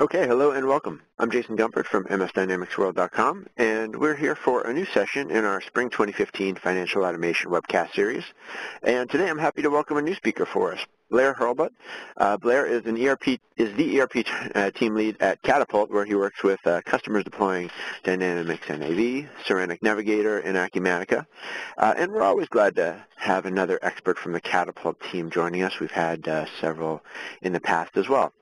Okay, hello and welcome. I'm Jason Gumpert from MSDynamicsWorld.com, and we're here for a new session in our Spring 2015 Financial Automation webcast series. And today I'm happy to welcome a new speaker for us, Blair Hurlbut. Uh, Blair is an ERP is the ERP uh, team lead at Catapult, where he works with uh, customers deploying Dynamics NAV, Saranic Navigator, and Acumatica. Uh, and we're always glad to have another expert from the Catapult team joining us. We've had uh, several in the past as well.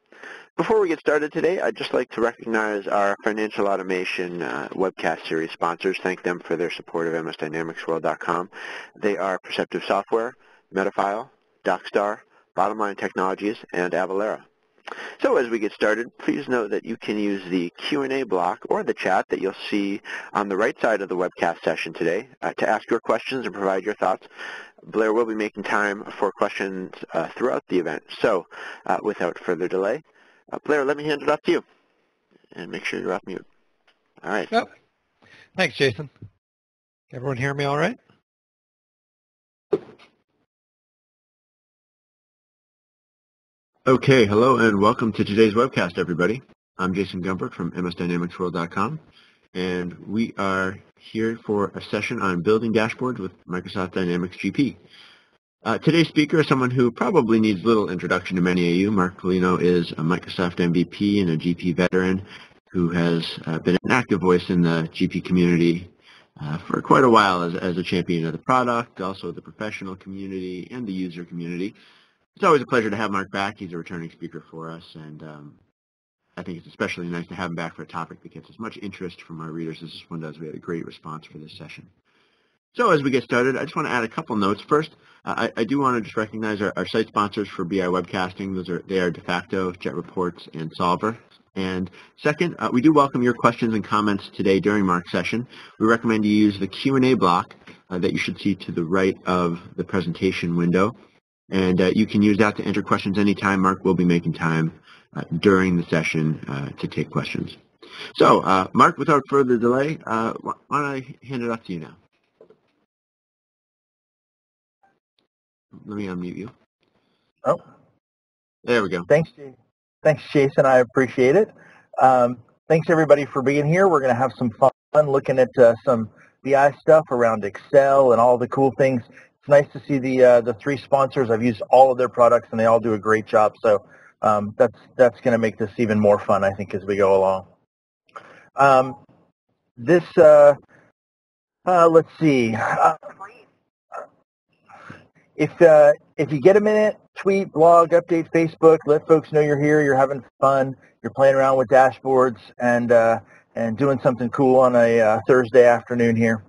Before we get started today, I'd just like to recognize our Financial Automation uh, webcast series sponsors. Thank them for their support of MSDynamicsWorld.com. They are Perceptive Software, Metafile, DocStar, Bottomline Technologies, and Avalara. So as we get started, please note that you can use the Q&A block or the chat that you'll see on the right side of the webcast session today uh, to ask your questions and provide your thoughts. Blair will be making time for questions uh, throughout the event. So uh, without further delay, uh, Blair, let me hand it off to you. And make sure you're off mute. All right. Yep. Thanks, Jason. Everyone hear me all right? Okay, hello and welcome to today's webcast, everybody. I'm Jason Gumpert from MSDynamicsWorld.com, and we are here for a session on building dashboards with Microsoft Dynamics GP. Uh, today's speaker is someone who probably needs little introduction to many of you. Mark Polino is a Microsoft MVP and a GP veteran who has uh, been an active voice in the GP community uh, for quite a while as, as a champion of the product, also the professional community and the user community. It's always a pleasure to have Mark back. He's a returning speaker for us, and um, I think it's especially nice to have him back for a topic that gets as much interest from our readers as this one does. We had a great response for this session. So as we get started, I just want to add a couple notes. First, I, I, do want to just recognize our, our, site sponsors for BI webcasting. Those are they are DeFacto, Jet Reports, and Solver. And second, uh, we do welcome your questions and comments today during Mark's session. We recommend you use the Q&A block uh, that you should see to the right of the presentation window. And uh, you can use that to enter questions anytime. Mark will be making time uh, during the session uh, to take questions. So, uh, Mark, without further delay, why don't I hand it off to you now? Let me unmute you. Oh. There we go. Thanks, thanks, Jason. I appreciate it. Um, thanks, everybody, for being here. We're going to have some fun looking at uh, some BI stuff around Excel and all the cool things. It's nice to see the uh, the three sponsors. I've used all of their products, and they all do a great job. So um, that's that's going to make this even more fun, I think, as we go along. Um, this, uh, uh let's see. If uh, if you get a minute, tweet, blog, update Facebook, let folks know you're here, you're having fun, you're playing around with dashboards and uh, and doing something cool on a uh, Thursday afternoon here.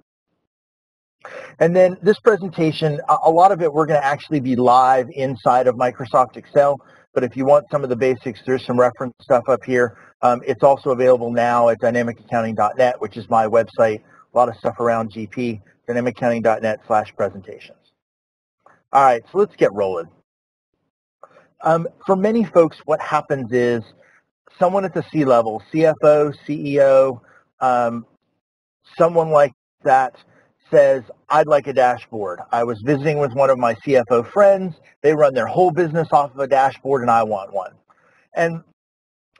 And then this presentation, a lot of it we're going to actually be live inside of Microsoft Excel. But if you want some of the basics, there's some reference stuff up here. Um, it's also available now at dynamicaccounting.net, which is my website. A lot of stuff around GP, dynamicaccounting.net slash presentation. All right, so let's get rolling. Um, for many folks, what happens is someone at the C-level, CFO, CEO, um, someone like that says, I'd like a dashboard. I was visiting with one of my CFO friends. They run their whole business off of a dashboard, and I want one. And,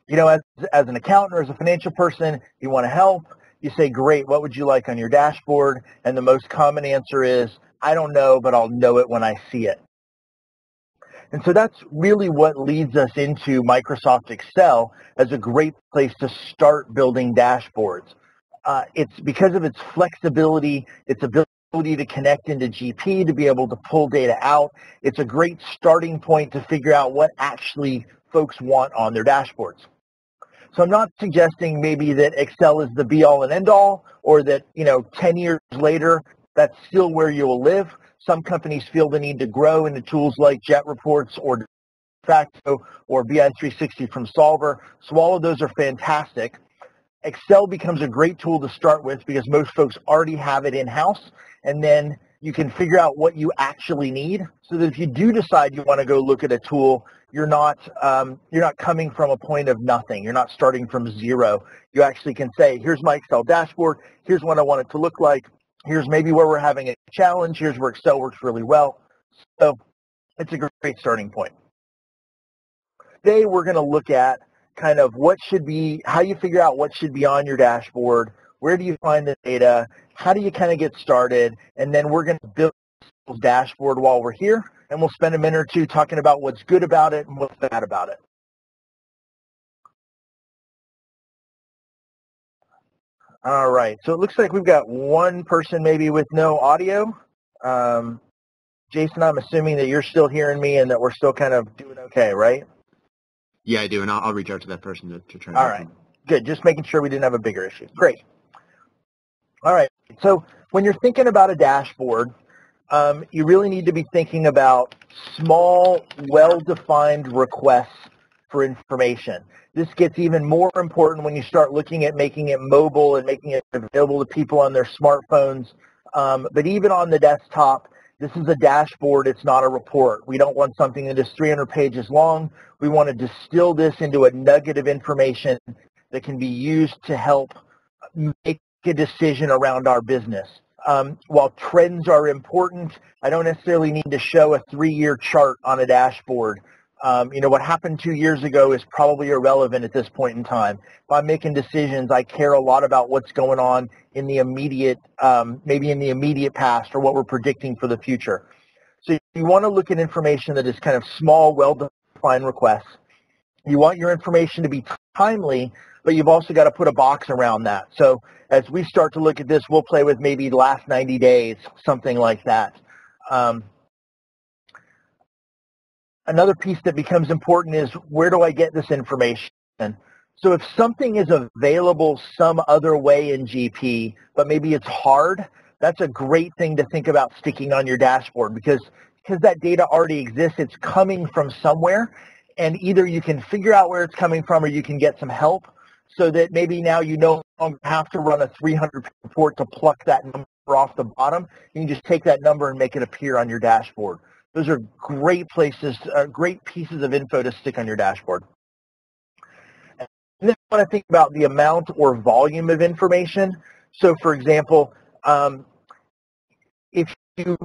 you know, as, as an accountant or as a financial person, you want to help. You say, great, what would you like on your dashboard? And the most common answer is, I don't know, but I'll know it when I see it. And so that's really what leads us into Microsoft Excel as a great place to start building dashboards. Uh, it's because of its flexibility, its ability to connect into GP to be able to pull data out. It's a great starting point to figure out what actually folks want on their dashboards. So I'm not suggesting maybe that Excel is the be all and end all or that, you know, 10 years later that's still where you will live. Some companies feel the need to grow into tools like Jet Reports or Facto or BI360 from Solver. So all of those are fantastic. Excel becomes a great tool to start with because most folks already have it in-house and then you can figure out what you actually need so that if you do decide you want to go look at a tool, you're not, um, you're not coming from a point of nothing. You're not starting from zero. You actually can say, here's my Excel dashboard. Here's what I want it to look like. Here's maybe where we're having a challenge. Here's where Excel works really well. So it's a great starting point. Today we're going to look at kind of what should be, how you figure out what should be on your dashboard, where do you find the data, how do you kind of get started, and then we're going to build a dashboard while we're here, and we'll spend a minute or two talking about what's good about it and what's bad about it. All right, so it looks like we've got one person maybe with no audio. Um, Jason, I'm assuming that you're still hearing me and that we're still kind of doing okay, right? Yeah, I do, and I'll, I'll reach out to that person to, to try. to All them. Good, just making sure we didn't have a bigger issue. Great. All right, so when you're thinking about a dashboard, um, you really need to be thinking about small, well-defined requests for information. This gets even more important when you start looking at making it mobile and making it available to people on their smartphones. Um, but even on the desktop, this is a dashboard, it's not a report. We don't want something that is 300 pages long. We want to distill this into a nugget of information that can be used to help make a decision around our business. Um, while trends are important, I don't necessarily need to show a three-year chart on a dashboard. Um, you know, what happened two years ago is probably irrelevant at this point in time. If I'm making decisions, I care a lot about what's going on in the immediate, um, maybe in the immediate past or what we're predicting for the future. So you want to look at information that is kind of small, well-defined requests. You want your information to be timely, but you've also got to put a box around that. So as we start to look at this, we'll play with maybe the last 90 days, something like that. Um, another piece that becomes important is where do I get this information? So if something is available some other way in GP, but maybe it's hard, that's a great thing to think about sticking on your dashboard because, because that data already exists, it's coming from somewhere, and either you can figure out where it's coming from or you can get some help so that maybe now you no longer have to run a 300 report to pluck that number off the bottom. You can just take that number and make it appear on your dashboard. Those are great places, uh, great pieces of info to stick on your dashboard. And then when I think about the amount or volume of information. So for example, um, if you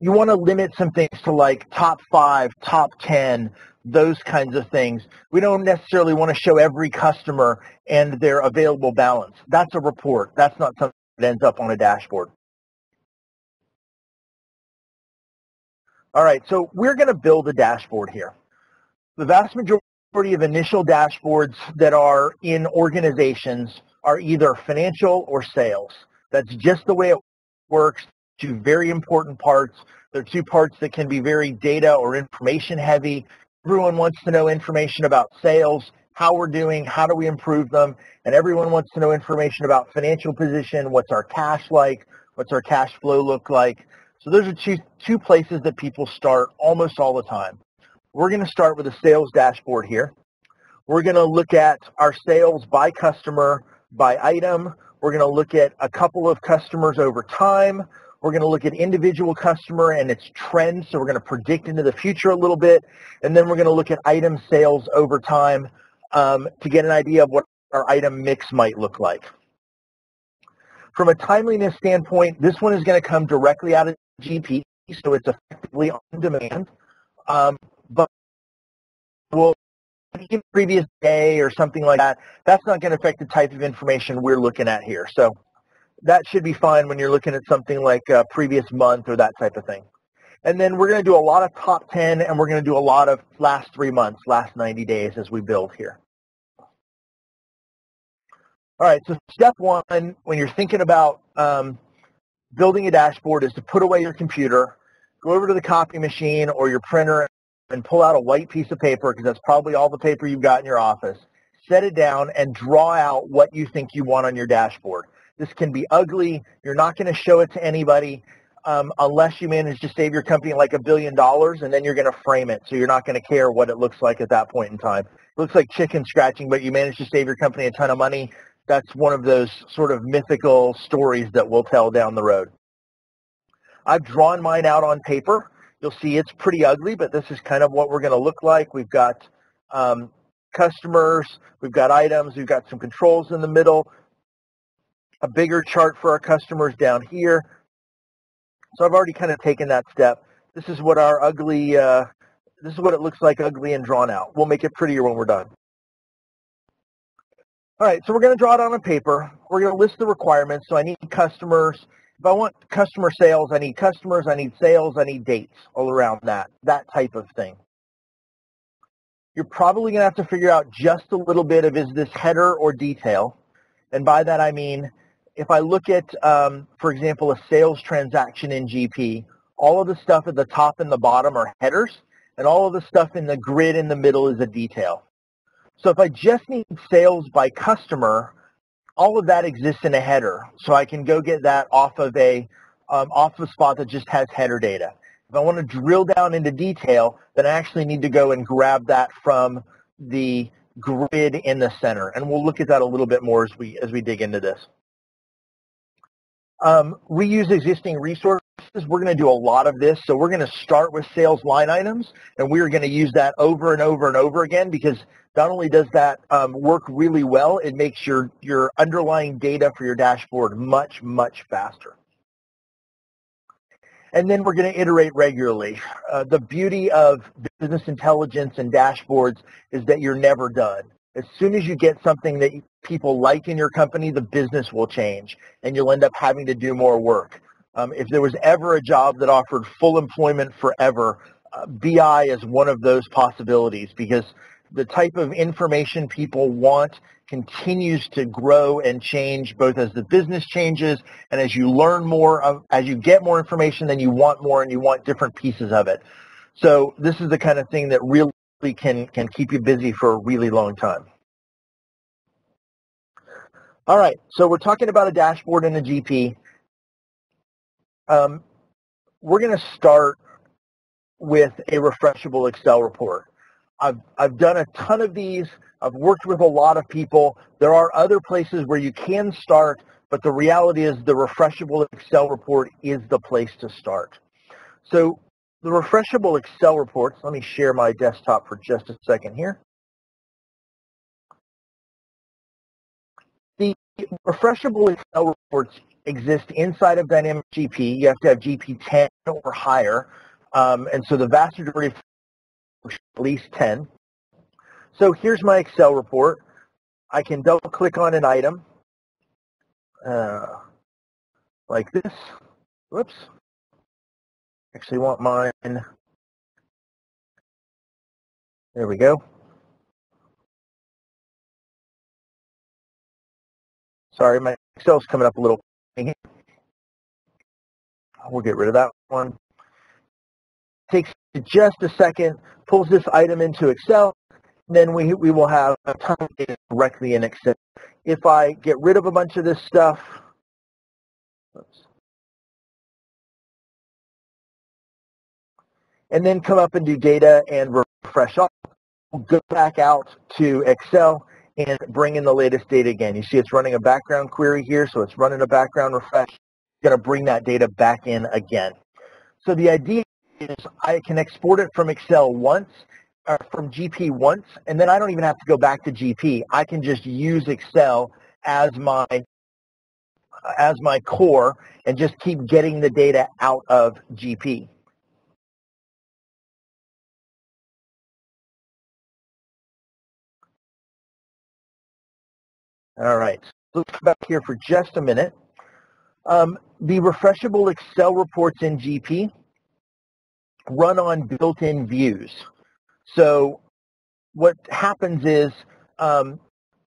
you want to limit some things to like top five, top 10, those kinds of things. We don't necessarily want to show every customer and their available balance. That's a report. That's not something that ends up on a dashboard. All right, so we're going to build a dashboard here. The vast majority of initial dashboards that are in organizations are either financial or sales. That's just the way it works. Two very important parts. They're two parts that can be very data or information heavy. Everyone wants to know information about sales, how we're doing, how do we improve them, and everyone wants to know information about financial position, what's our cash like, what's our cash flow look like. So those are two, two places that people start almost all the time. We're going to start with a sales dashboard here. We're going to look at our sales by customer, by item. We're going to look at a couple of customers over time. We're going to look at individual customer and its trends. So we're going to predict into the future a little bit. And then we're going to look at item sales over time um, to get an idea of what our item mix might look like. From a timeliness standpoint, this one is going to come directly out of GP, so it's effectively on demand. Um, but we'll previous day or something like that, that's not going to affect the type of information we're looking at here. So that should be fine when you're looking at something like a previous month or that type of thing. And then we're going to do a lot of top 10 and we're going to do a lot of last three months, last 90 days as we build here. All right, so step one, when you're thinking about um, building a dashboard is to put away your computer, go over to the copy machine or your printer and pull out a white piece of paper because that's probably all the paper you've got in your office. Set it down and draw out what you think you want on your dashboard. This can be ugly. You're not going to show it to anybody um, unless you manage to save your company like a billion dollars and then you're going to frame it. So you're not going to care what it looks like at that point in time. It looks like chicken scratching, but you manage to save your company a ton of money. That's one of those sort of mythical stories that we'll tell down the road. I've drawn mine out on paper. You'll see it's pretty ugly, but this is kind of what we're going to look like. We've got um, customers, we've got items, we've got some controls in the middle, a bigger chart for our customers down here. So I've already kind of taken that step. This is what our ugly, uh, this is what it looks like ugly and drawn out. We'll make it prettier when we're done. All right, so we're going to draw it on a paper. We're going to list the requirements. So I need customers. If I want customer sales, I need customers, I need sales, I need dates all around that, that type of thing. You're probably going to have to figure out just a little bit of is this header or detail. And by that I mean, if I look at, um, for example, a sales transaction in GP, all of the stuff at the top and the bottom are headers, and all of the stuff in the grid in the middle is a detail. So if I just need sales by customer, all of that exists in a header. So I can go get that off of a um, off of a spot that just has header data. If I want to drill down into detail, then I actually need to go and grab that from the grid in the center. And we'll look at that a little bit more as we as we dig into this. Um, reuse existing resources. We're going to do a lot of this. So we're going to start with sales line items, and we're going to use that over and over and over again because not only does that um, work really well, it makes your, your underlying data for your dashboard much, much faster. And then we're going to iterate regularly. Uh, the beauty of business intelligence and dashboards is that you're never done. As soon as you get something that people like in your company, the business will change and you'll end up having to do more work. Um, if there was ever a job that offered full employment forever, uh, BI is one of those possibilities because the type of information people want continues to grow and change both as the business changes and as you learn more, of, as you get more information, then you want more and you want different pieces of it. So this is the kind of thing that really can, can keep you busy for a really long time. All right, so we're talking about a dashboard and a GP. Um, we're going to start with a refreshable Excel report. I've, I've done a ton of these. I've worked with a lot of people. There are other places where you can start, but the reality is the refreshable Excel report is the place to start. So the refreshable Excel reports, let me share my desktop for just a second here. The refreshable Excel reports exist inside of Dynamics GP. You have to have GP 10 or higher. Um, and so the vast majority of at least 10. So here's my Excel report. I can double click on an item uh, like this. Whoops. Actually want mine. There we go. Sorry, my Excel's coming up a little. We'll get rid of that one. Takes just a second pulls this item into Excel, then we, we will have a ton of data directly in Excel. If I get rid of a bunch of this stuff, oops, and then come up and do data and refresh all, go back out to Excel and bring in the latest data again. You see it's running a background query here, so it's running a background refresh. It's going to bring that data back in again. So the idea is I can export it from Excel once, or from GP once, and then I don't even have to go back to GP. I can just use Excel as my as my core and just keep getting the data out of GP. All right, let's come back here for just a minute. Um, the refreshable Excel reports in GP run on built-in views. So what happens is um,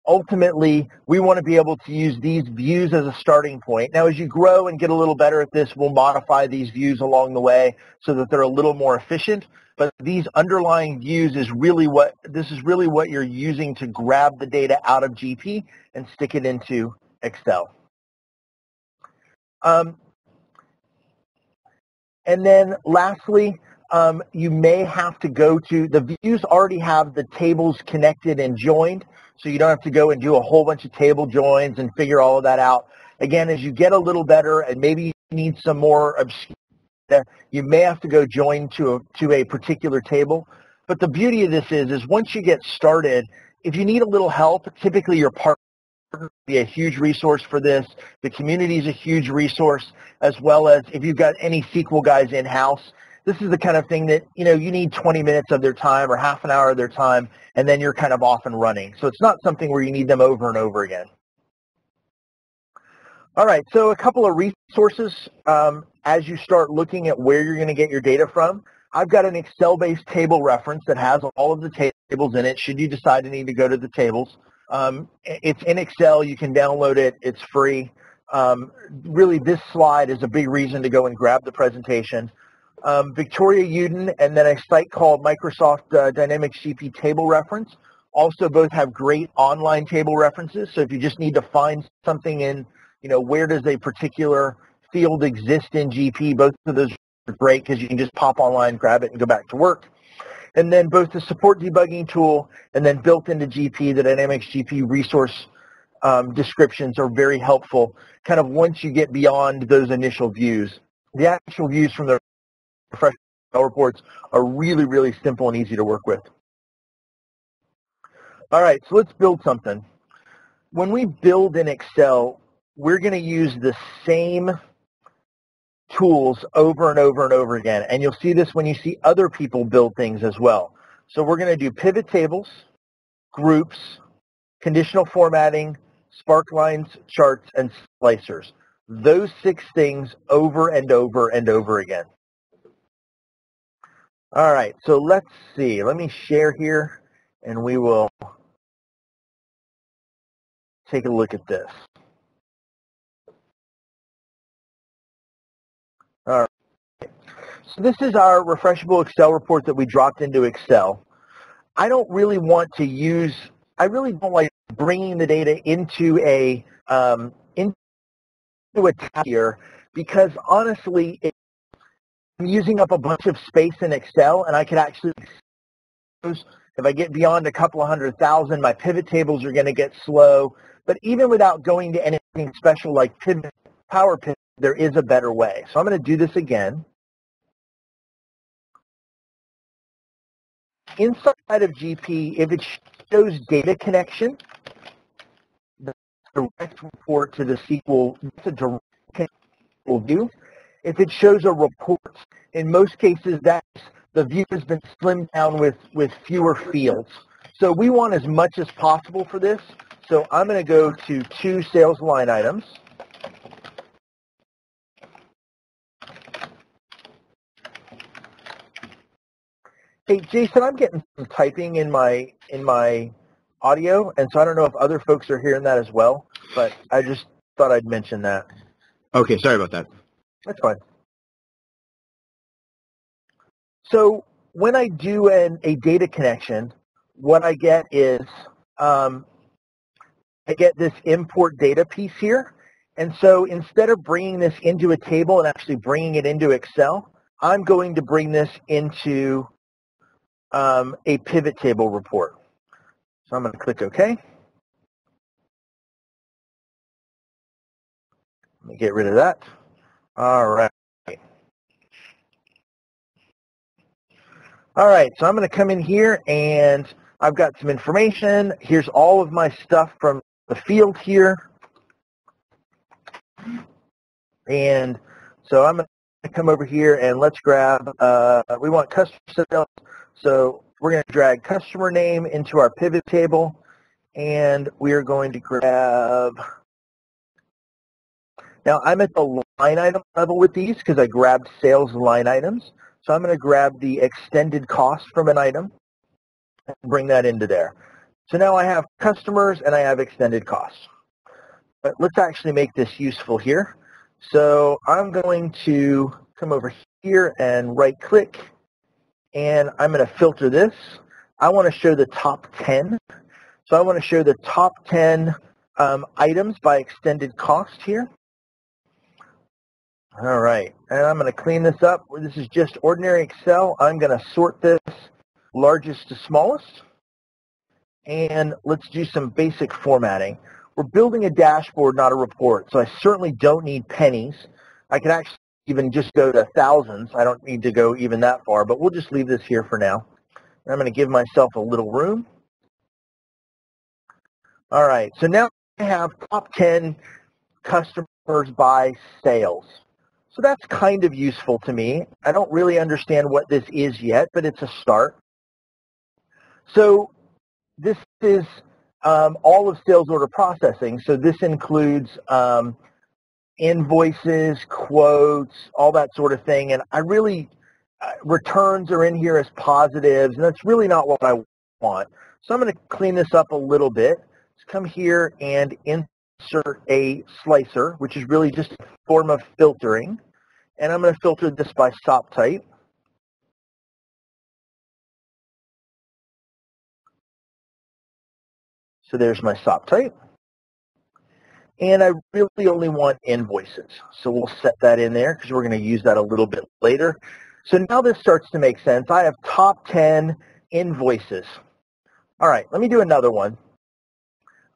ultimately we want to be able to use these views as a starting point. Now as you grow and get a little better at this, we'll modify these views along the way so that they're a little more efficient. But these underlying views is really what, this is really what you're using to grab the data out of GP and stick it into Excel. Um, and then lastly, um, you may have to go to, the views already have the tables connected and joined, so you don't have to go and do a whole bunch of table joins and figure all of that out. Again, as you get a little better and maybe you need some more obscure you may have to go join to a, to a particular table. But the beauty of this is, is once you get started, if you need a little help, typically your partner will be a huge resource for this. The community is a huge resource, as well as if you've got any SQL guys in-house, this is the kind of thing that, you know, you need 20 minutes of their time or half an hour of their time, and then you're kind of off and running. So it's not something where you need them over and over again. All right, so a couple of resources um, as you start looking at where you're going to get your data from. I've got an Excel-based table reference that has all of the tables in it should you decide to need to go to the tables. Um, it's in Excel. You can download it. It's free. Um, really, this slide is a big reason to go and grab the presentation. Um, Victoria Yudin and then a site called Microsoft uh, Dynamics GP Table Reference also both have great online table references. So if you just need to find something in you know, where does a particular field exist in GP? Both of those are great because you can just pop online, grab it, and go back to work. And then both the support debugging tool and then built into GP, the Dynamics GP resource um, descriptions are very helpful kind of once you get beyond those initial views. The actual views from the refresh reports are really, really simple and easy to work with. All right, so let's build something. When we build in Excel, we're going to use the same tools over and over and over again. And you'll see this when you see other people build things as well. So we're going to do pivot tables, groups, conditional formatting, sparklines, charts, and slicers. Those six things over and over and over again. All right, so let's see. Let me share here, and we will take a look at this. All right. So this is our refreshable Excel report that we dropped into Excel. I don't really want to use, I really don't like bringing the data into a, um, into a tab here because honestly, it, I'm using up a bunch of space in Excel and I could actually, if I get beyond a couple of hundred thousand, my pivot tables are going to get slow. But even without going to anything special like pivot, power pivot, there is a better way. So I'm going to do this again. Inside of GP, if it shows data connection, the direct report to the SQL, it's a direct SQL view. If it shows a report, in most cases, that's the view has been slimmed down with, with fewer fields. So we want as much as possible for this. So I'm going to go to two sales line items. Hey, Jason, I'm getting some typing in my in my audio, and so I don't know if other folks are hearing that as well, but I just thought I'd mention that. Okay, sorry about that. That's fine. So when I do an, a data connection, what I get is um, I get this import data piece here. And so instead of bringing this into a table and actually bringing it into Excel, I'm going to bring this into um, a pivot table report. So I'm going to click OK. Let me get rid of that. All right. All right, so I'm going to come in here and I've got some information. Here's all of my stuff from the field here. And so I'm going to come over here and let's grab, uh, we want customer sales so we're going to drag customer name into our pivot table, and we are going to grab, now I'm at the line item level with these because I grabbed sales line items. So I'm going to grab the extended cost from an item and bring that into there. So now I have customers and I have extended costs. But let's actually make this useful here. So I'm going to come over here and right click and I'm going to filter this. I want to show the top 10. So I want to show the top 10 um, items by extended cost here. All right, and I'm going to clean this up. This is just ordinary Excel. I'm going to sort this largest to smallest. And let's do some basic formatting. We're building a dashboard, not a report, so I certainly don't need pennies. I can actually even just go to thousands. I don't need to go even that far, but we'll just leave this here for now. I'm going to give myself a little room. All right, so now I have top 10 customers by sales. So that's kind of useful to me. I don't really understand what this is yet, but it's a start. So this is um, all of sales order processing. So this includes um, invoices, quotes, all that sort of thing. And I really, uh, returns are in here as positives, and that's really not what I want. So I'm going to clean this up a little bit. Let's come here and insert a slicer, which is really just a form of filtering. And I'm going to filter this by SOP type. So there's my SOP type. And I really only want invoices. So we'll set that in there because we're going to use that a little bit later. So now this starts to make sense. I have top 10 invoices. All right, let me do another one.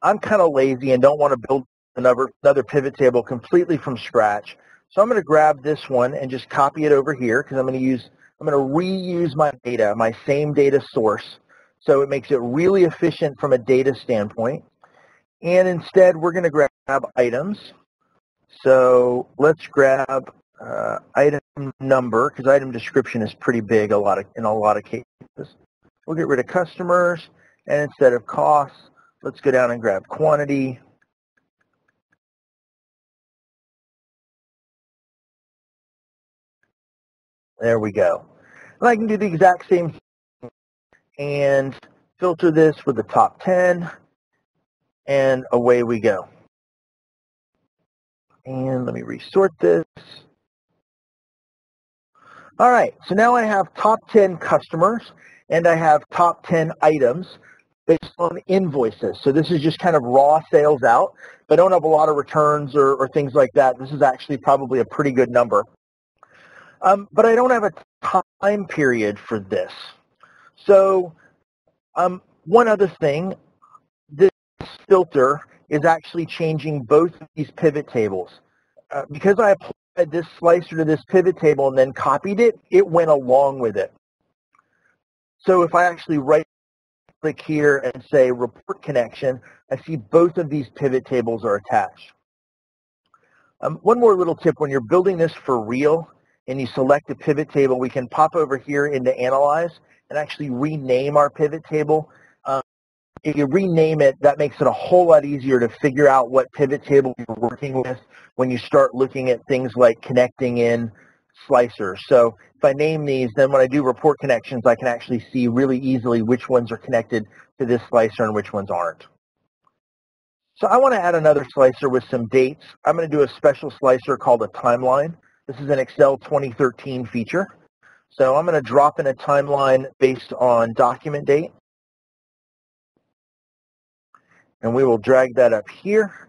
I'm kind of lazy and don't want to build another, another pivot table completely from scratch. So I'm going to grab this one and just copy it over here because I'm going to use, I'm going to reuse my data, my same data source. So it makes it really efficient from a data standpoint. And instead, we're going to grab items. So let's grab uh, item number because item description is pretty big a lot of, in a lot of cases. We'll get rid of customers and instead of costs, let's go down and grab quantity. There we go. And I can do the exact same and filter this with the top 10 and away we go. And let me resort this. All right, so now I have top 10 customers and I have top 10 items based on invoices. So this is just kind of raw sales out. If I don't have a lot of returns or, or things like that, this is actually probably a pretty good number. Um, but I don't have a time period for this. So um, one other thing, this filter is actually changing both these pivot tables. Uh, because I applied this slicer to this pivot table and then copied it, it went along with it. So if I actually right click here and say report connection, I see both of these pivot tables are attached. Um, one more little tip, when you're building this for real and you select a pivot table, we can pop over here into Analyze and actually rename our pivot table. If you rename it, that makes it a whole lot easier to figure out what pivot table you're working with when you start looking at things like connecting in slicers. So if I name these, then when I do report connections, I can actually see really easily which ones are connected to this slicer and which ones aren't. So I want to add another slicer with some dates. I'm going to do a special slicer called a timeline. This is an Excel 2013 feature. So I'm going to drop in a timeline based on document date. And we will drag that up here.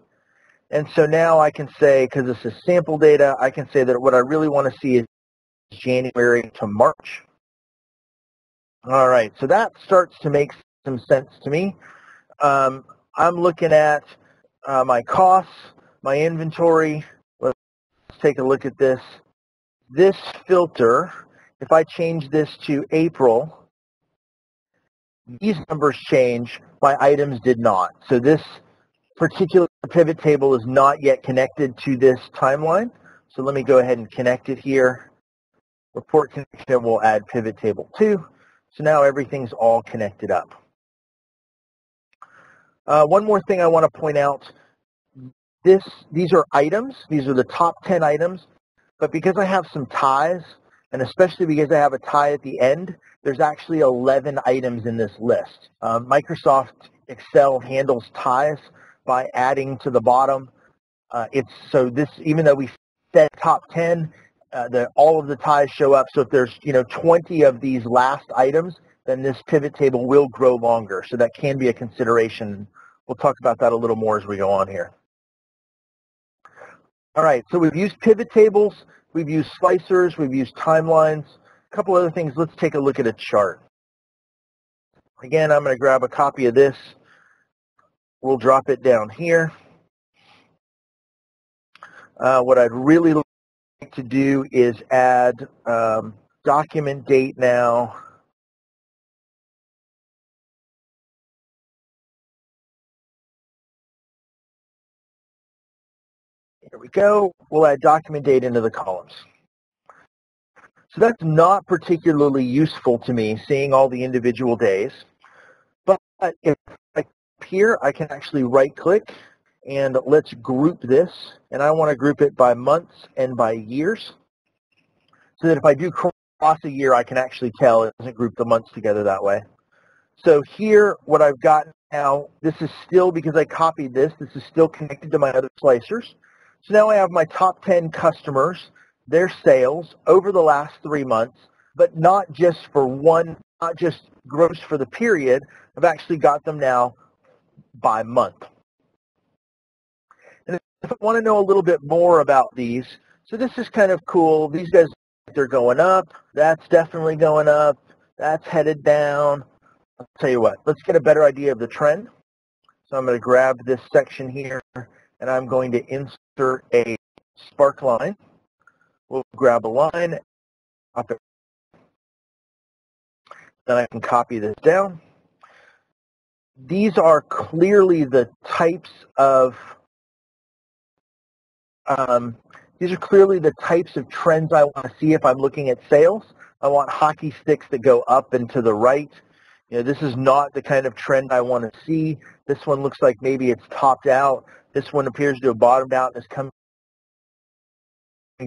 And so now I can say, because this is sample data, I can say that what I really want to see is January to March. All right, so that starts to make some sense to me. Um, I'm looking at uh, my costs, my inventory. Let's take a look at this. This filter if I change this to April, these numbers change, my items did not. So this particular pivot table is not yet connected to this timeline. So let me go ahead and connect it here. Report connection will add pivot table 2. So now everything's all connected up. Uh, one more thing I want to point out. This, these are items. These are the top 10 items. But because I have some ties, and especially because I have a tie at the end, there's actually 11 items in this list. Um, Microsoft Excel handles ties by adding to the bottom. Uh, it's so this even though we set top 10, uh, the, all of the ties show up. So if there's you know 20 of these last items, then this pivot table will grow longer. So that can be a consideration. We'll talk about that a little more as we go on here. All right, so we've used pivot tables. We've used slicers, we've used timelines. A couple other things, let's take a look at a chart. Again, I'm going to grab a copy of this. We'll drop it down here. Uh, what I'd really like to do is add um, document date now. Here we go. We'll add document date into the columns. So that's not particularly useful to me, seeing all the individual days. But if I here, I can actually right-click and let's group this. And I want to group it by months and by years so that if I do cross a year, I can actually tell it doesn't group the months together that way. So here, what I've got now, this is still, because I copied this, this is still connected to my other slicers. So now I have my top 10 customers, their sales over the last three months, but not just for one, not just gross for the period. I've actually got them now by month. And if I want to know a little bit more about these, so this is kind of cool. These guys, they're going up. That's definitely going up. That's headed down. I'll tell you what, let's get a better idea of the trend. So I'm going to grab this section here, and I'm going to insert a spark line. We'll grab a line. Then I can copy this down. These are clearly the types of um, these are clearly the types of trends I want to see if I'm looking at sales. I want hockey sticks that go up and to the right. You know, this is not the kind of trend I want to see. This one looks like maybe it's topped out. This one appears to have bottomed out and is coming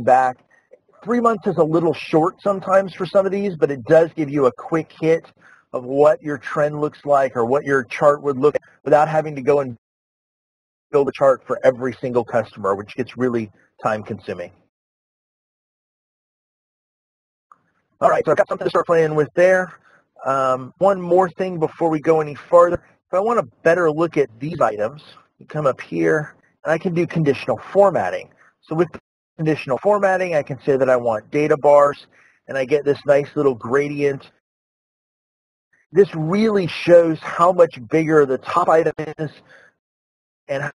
back. Three months is a little short sometimes for some of these, but it does give you a quick hit of what your trend looks like or what your chart would look without having to go and build a chart for every single customer, which gets really time consuming. All right, so I've got something to start playing with there. Um, one more thing before we go any further. If I want to better look at these items, you come up here, and I can do conditional formatting. So with conditional formatting, I can say that I want data bars, and I get this nice little gradient. This really shows how much bigger the top item is and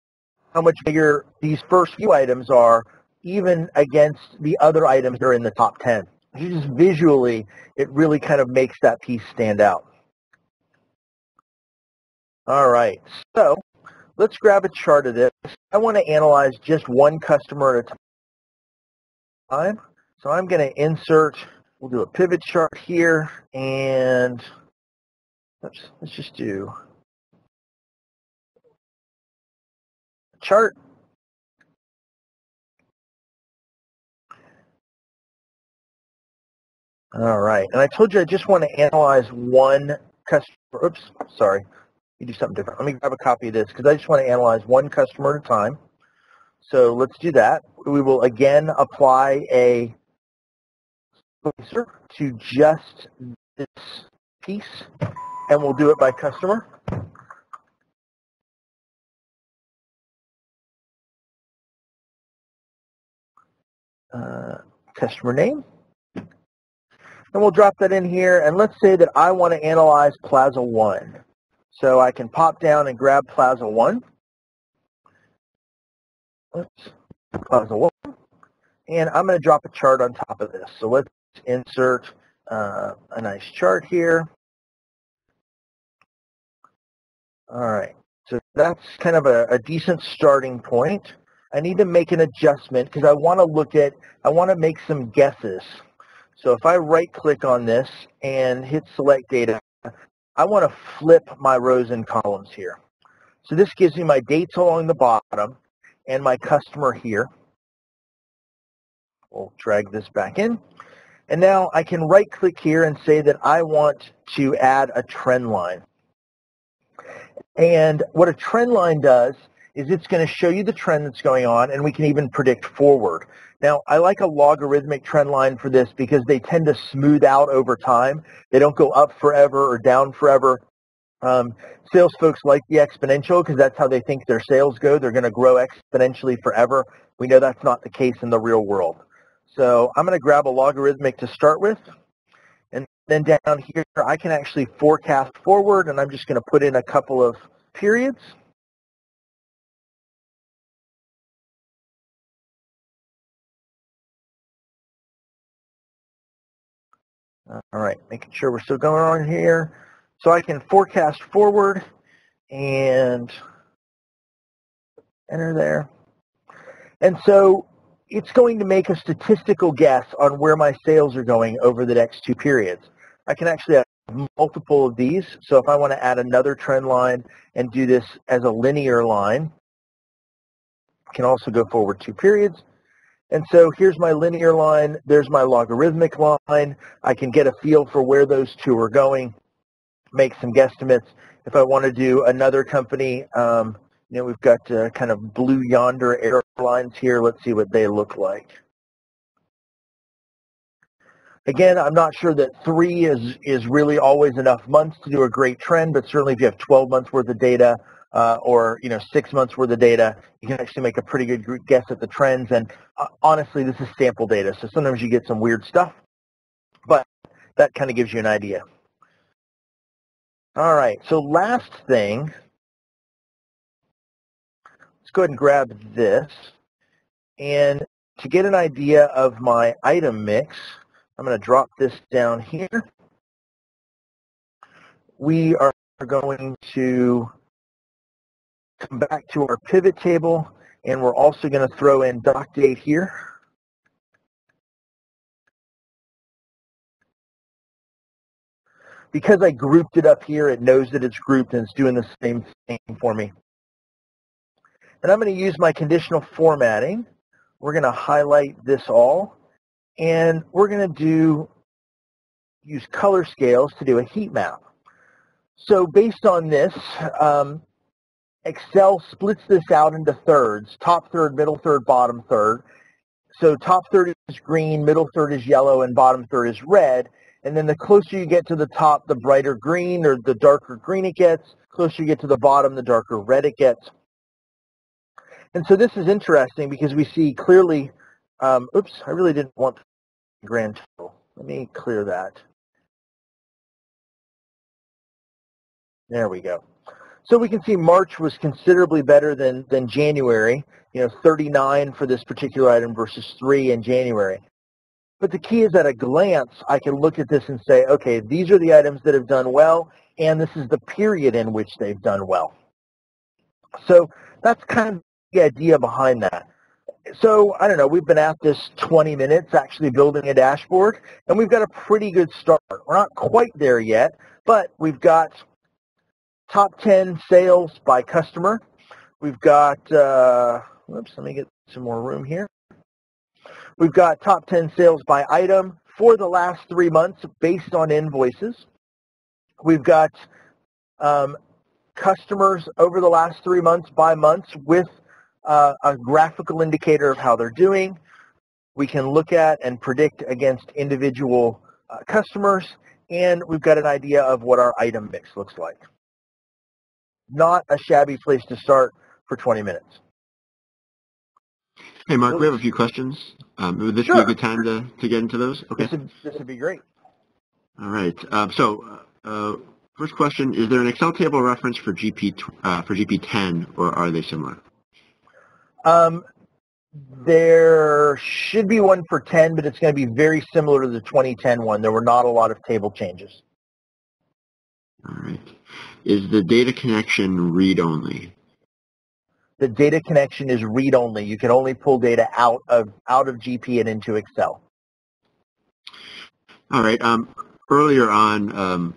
how much bigger these first few items are even against the other items that are in the top 10. Just visually, it really kind of makes that piece stand out. All right, so let's grab a chart of this. I want to analyze just one customer at a time. So I'm going to insert, we'll do a pivot chart here, and oops, let's just do chart. All right, and I told you I just want to analyze one customer. Oops, sorry. You do something different. Let me grab a copy of this because I just want to analyze one customer at a time. So let's do that. We will again apply a to just this piece, and we'll do it by customer. Uh, customer name. And we'll drop that in here. And let's say that I want to analyze Plaza 1. So I can pop down and grab Plaza 1. Oops, Plaza 1. And I'm going to drop a chart on top of this. So let's insert uh, a nice chart here. All right. So that's kind of a, a decent starting point. I need to make an adjustment because I want to look at, I want to make some guesses so if I right click on this and hit select data, I want to flip my rows and columns here. So this gives me my dates along the bottom and my customer here. We'll drag this back in. And now I can right click here and say that I want to add a trend line. And what a trend line does is it's going to show you the trend that's going on and we can even predict forward. Now, I like a logarithmic trend line for this because they tend to smooth out over time. They don't go up forever or down forever. Um, sales folks like the exponential because that's how they think their sales go. They're going to grow exponentially forever. We know that's not the case in the real world. So I'm going to grab a logarithmic to start with. And then down here, I can actually forecast forward, and I'm just going to put in a couple of periods. All right, making sure we're still going on here. So I can forecast forward and enter there. And so it's going to make a statistical guess on where my sales are going over the next two periods. I can actually have multiple of these. So if I want to add another trend line and do this as a linear line, I can also go forward two periods. And so here's my linear line. There's my logarithmic line. I can get a feel for where those two are going, make some guesstimates. If I want to do another company, um, you know, we've got uh, kind of blue yonder airlines here. Let's see what they look like. Again, I'm not sure that three is, is really always enough months to do a great trend, but certainly if you have 12 months worth of data uh, or, you know, six months worth of data, you can actually make a pretty good guess at the trends. And uh, honestly, this is sample data, so sometimes you get some weird stuff, but that kind of gives you an idea. All right, so last thing let's go ahead and grab this. And to get an idea of my item mix, I'm going to drop this down here. We are going to come back to our pivot table, and we're also going to throw in doc date here. Because I grouped it up here, it knows that it's grouped and it's doing the same thing for me. And I'm going to use my conditional formatting. We're going to highlight this all. And we're going to do use color scales to do a heat map. So based on this, um, Excel splits this out into thirds, top third, middle third, bottom third. So top third is green, middle third is yellow, and bottom third is red. And then the closer you get to the top, the brighter green or the darker green it gets. Closer you get to the bottom, the darker red it gets. And so this is interesting because we see clearly, um, oops, I really didn't want grand total. Let me clear that. There we go. So we can see March was considerably better than, than January, you know, 39 for this particular item versus 3 in January. But the key is at a glance, I can look at this and say, okay, these are the items that have done well, and this is the period in which they've done well. So that's kind of the idea behind that. So, I don't know, we've been at this 20 minutes actually building a dashboard, and we've got a pretty good start. We're not quite there yet, but we've got top 10 sales by customer. We've got, uh, oops, let me get some more room here. We've got top 10 sales by item for the last three months based on invoices. We've got um, customers over the last three months by months with uh, a graphical indicator of how they're doing. We can look at and predict against individual uh, customers, and we've got an idea of what our item mix looks like. Not a shabby place to start for 20 minutes. Hey, Mark, we have a few questions. Um, would this sure. be a good time to, to get into those? Okay. This would, this would be great. All right. Um, so, uh, first question, is there an Excel table reference for GP, uh, for GP10, or are they similar? Um, there should be one for 10, but it's going to be very similar to the 2010 one. There were not a lot of table changes. All right. Is the data connection read-only? The data connection is read-only. You can only pull data out of out of GP and into Excel. All right. Um, earlier on, um,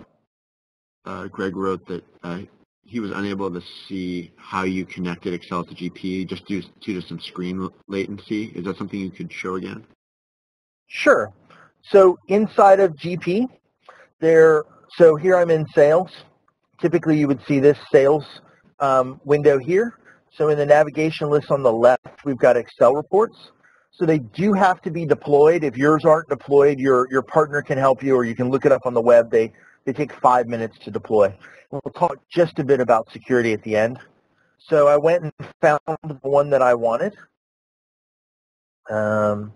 uh, Greg wrote that uh, he was unable to see how you connected Excel to GP just due, due to some screen latency. Is that something you could show again? Sure. So inside of GP, there. So here I'm in sales. Typically, you would see this sales um, window here. So in the navigation list on the left, we've got Excel reports. So they do have to be deployed. If yours aren't deployed, your, your partner can help you or you can look it up on the web. They, they take five minutes to deploy. We'll talk just a bit about security at the end. So I went and found the one that I wanted. Um,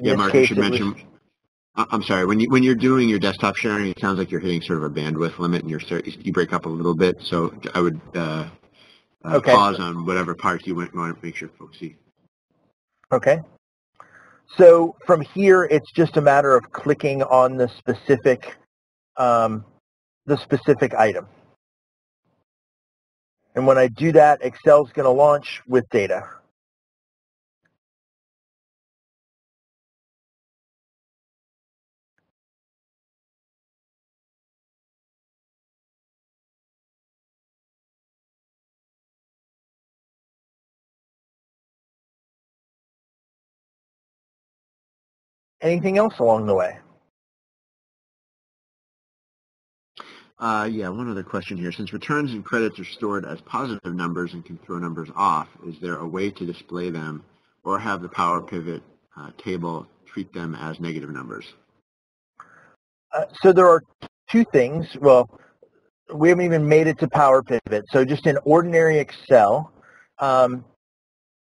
yeah, Mark, I should mention, I'm sorry, when, you, when you're doing your desktop sharing, it sounds like you're hitting sort of a bandwidth limit and you're, you break up a little bit. So I would uh, uh, okay. pause on whatever parts you want to make sure folks see. Okay. So from here, it's just a matter of clicking on the specific um, the specific item. And when I do that, Excel is going to launch with data. Anything else along the way? Uh, yeah, one other question here. Since returns and credits are stored as positive numbers and can throw numbers off, is there a way to display them or have the Power Pivot uh, table treat them as negative numbers? Uh, so there are two things. Well, we haven't even made it to Power Pivot. So just in ordinary Excel, um,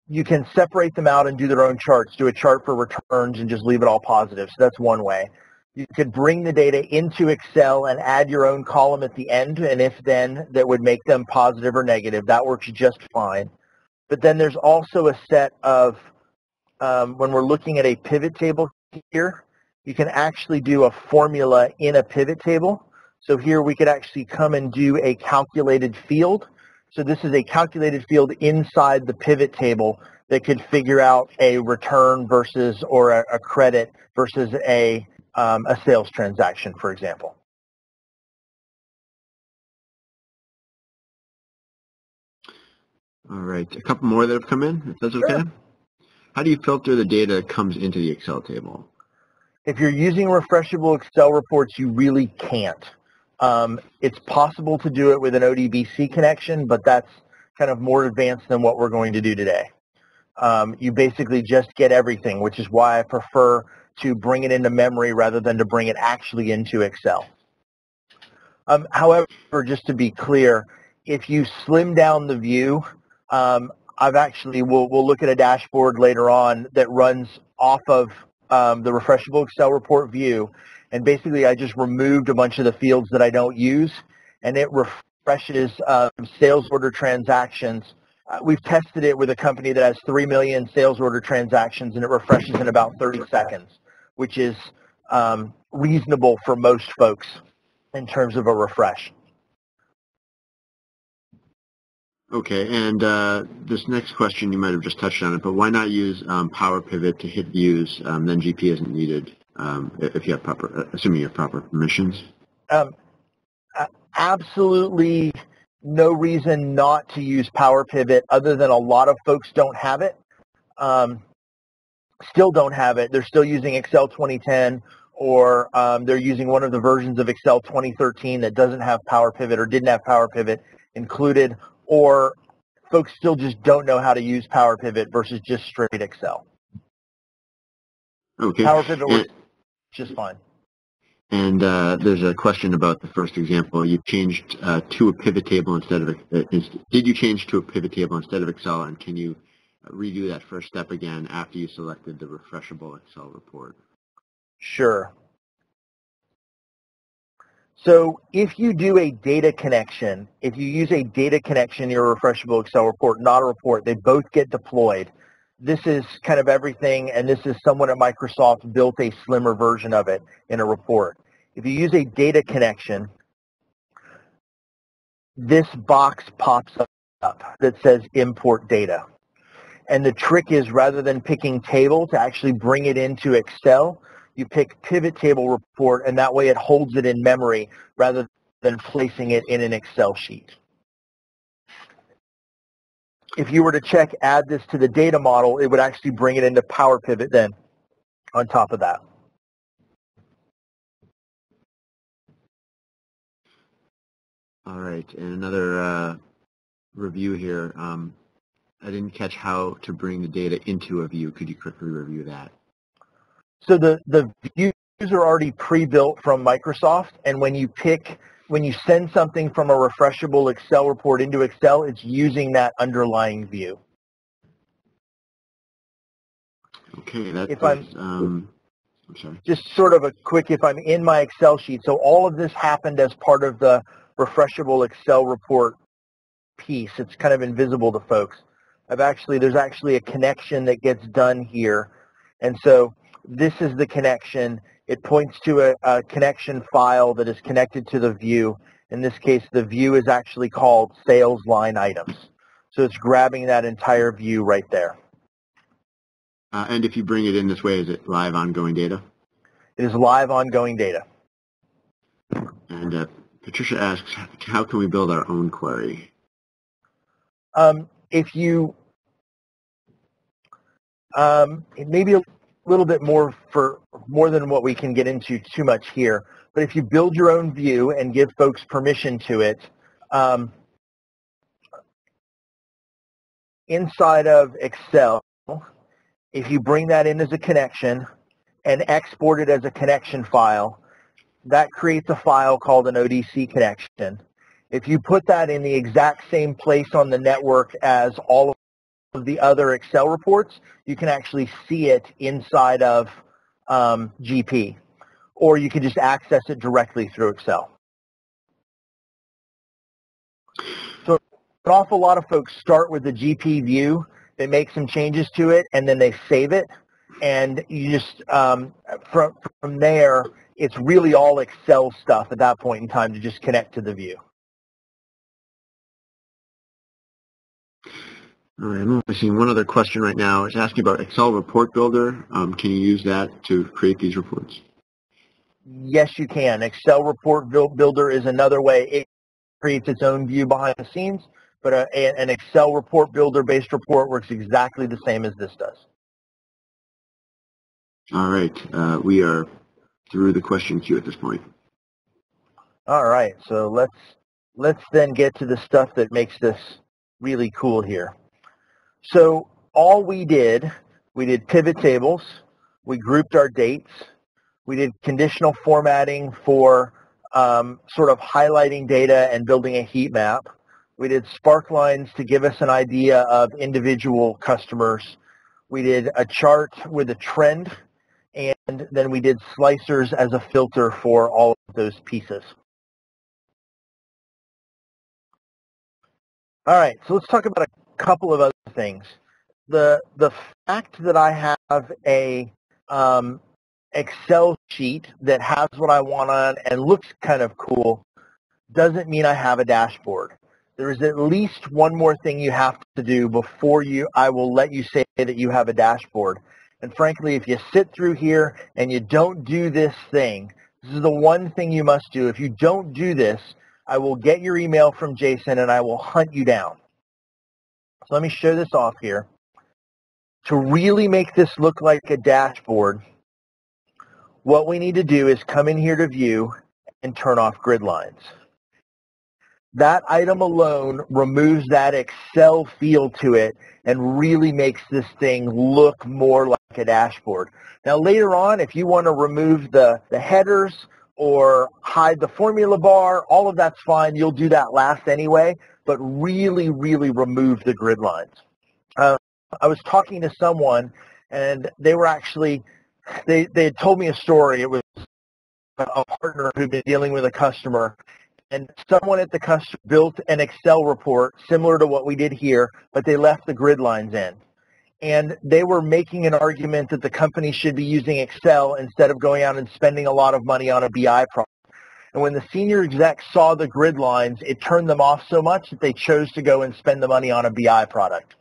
you can separate them out and do their own charts, do a chart for returns and just leave it all positive. So that's one way. You could bring the data into Excel and add your own column at the end, and if then that would make them positive or negative. That works just fine. But then there's also a set of, um, when we're looking at a pivot table here, you can actually do a formula in a pivot table. So here we could actually come and do a calculated field. So this is a calculated field inside the pivot table that could figure out a return versus or a, a credit versus a um, a sales transaction, for example. All right, a couple more that have come in, if that's okay. Sure. How do you filter the data that comes into the Excel table? If you're using refreshable Excel reports, you really can't. Um, it's possible to do it with an ODBC connection, but that's kind of more advanced than what we're going to do today. Um, you basically just get everything, which is why I prefer to bring it into memory rather than to bring it actually into Excel. Um, however, just to be clear, if you slim down the view, um, I've actually, we'll, we'll look at a dashboard later on that runs off of um, the refreshable Excel report view. And basically, I just removed a bunch of the fields that I don't use, and it refreshes um, sales order transactions. Uh, we've tested it with a company that has 3 million sales order transactions, and it refreshes in about 30 seconds which is um, reasonable for most folks in terms of a refresh. Okay, and uh, this next question, you might have just touched on it, but why not use um, Power Pivot to hit views, um, then GP isn't needed um, if you have proper, uh, assuming you have proper permissions? Um, absolutely no reason not to use Power Pivot other than a lot of folks don't have it. Um, still don't have it. They're still using Excel 2010 or um, they're using one of the versions of Excel 2013 that doesn't have Power Pivot or didn't have Power Pivot included, or folks still just don't know how to use Power Pivot versus just straight Excel. Okay. Power Pivot works just fine. And uh, there's a question about the first example. You changed uh, to a pivot table instead of, a, uh, did you change to a pivot table instead of Excel, and can you redo that first step again after you selected the refreshable Excel report? Sure. So if you do a data connection, if you use a data connection in your refreshable Excel report, not a report, they both get deployed. This is kind of everything, and this is someone at Microsoft built a slimmer version of it in a report. If you use a data connection, this box pops up that says import data. And the trick is rather than picking table to actually bring it into Excel, you pick pivot table report and that way it holds it in memory rather than placing it in an Excel sheet. If you were to check add this to the data model, it would actually bring it into Power Pivot then on top of that. All right, and another uh, review here. Um, I didn't catch how to bring the data into a view. Could you quickly review that? So the, the views are already pre-built from Microsoft, and when you pick, when you send something from a refreshable Excel report into Excel, it's using that underlying view. Okay, that if I'm, um, I'm sorry. Just sort of a quick, if I'm in my Excel sheet, so all of this happened as part of the refreshable Excel report piece. It's kind of invisible to folks. I've actually, there's actually a connection that gets done here. And so this is the connection. It points to a, a connection file that is connected to the view. In this case, the view is actually called sales line items. So it's grabbing that entire view right there. Uh, and if you bring it in this way, is it live ongoing data? It is live ongoing data. And uh, Patricia asks, how can we build our own query? Um, if you um, maybe little bit more for more than what we can get into too much here. But if you build your own view and give folks permission to it, um, inside of Excel, if you bring that in as a connection and export it as a connection file, that creates a file called an ODC connection. If you put that in the exact same place on the network as all of the other Excel reports, you can actually see it inside of um, GP. Or you can just access it directly through Excel. So an awful lot of folks start with the GP view, they make some changes to it, and then they save it. And you just, um, from, from there, it's really all Excel stuff at that point in time to just connect to the view. I'm only seeing one other question right now. It's asking about Excel Report Builder. Um, can you use that to create these reports? Yes, you can. Excel Report Builder is another way. It creates its own view behind the scenes, but a, an Excel Report Builder-based report works exactly the same as this does. All right, uh, we are through the question queue at this point. All right, so let's let's then get to the stuff that makes this really cool here. So all we did, we did pivot tables, we grouped our dates, we did conditional formatting for um, sort of highlighting data and building a heat map. We did spark lines to give us an idea of individual customers. We did a chart with a trend and then we did slicers as a filter for all of those pieces. All right, so let's talk about a couple of other things. The, the fact that I have a um, Excel sheet that has what I want on and looks kind of cool doesn't mean I have a dashboard. There is at least one more thing you have to do before you I will let you say that you have a dashboard. And frankly, if you sit through here and you don't do this thing, this is the one thing you must do. If you don't do this, I will get your email from Jason and I will hunt you down. So let me show this off here. To really make this look like a dashboard, what we need to do is come in here to view and turn off grid lines that item alone removes that Excel feel to it and really makes this thing look more like a dashboard. Now later on, if you want to remove the, the headers or hide the formula bar, all of that's fine. You'll do that last anyway, but really, really remove the grid lines. Uh, I was talking to someone and they were actually, they, they had told me a story. It was a partner who'd been dealing with a customer and someone at the customer built an Excel report similar to what we did here, but they left the grid lines in. And they were making an argument that the company should be using Excel instead of going out and spending a lot of money on a BI product. And when the senior execs saw the grid lines, it turned them off so much that they chose to go and spend the money on a BI product.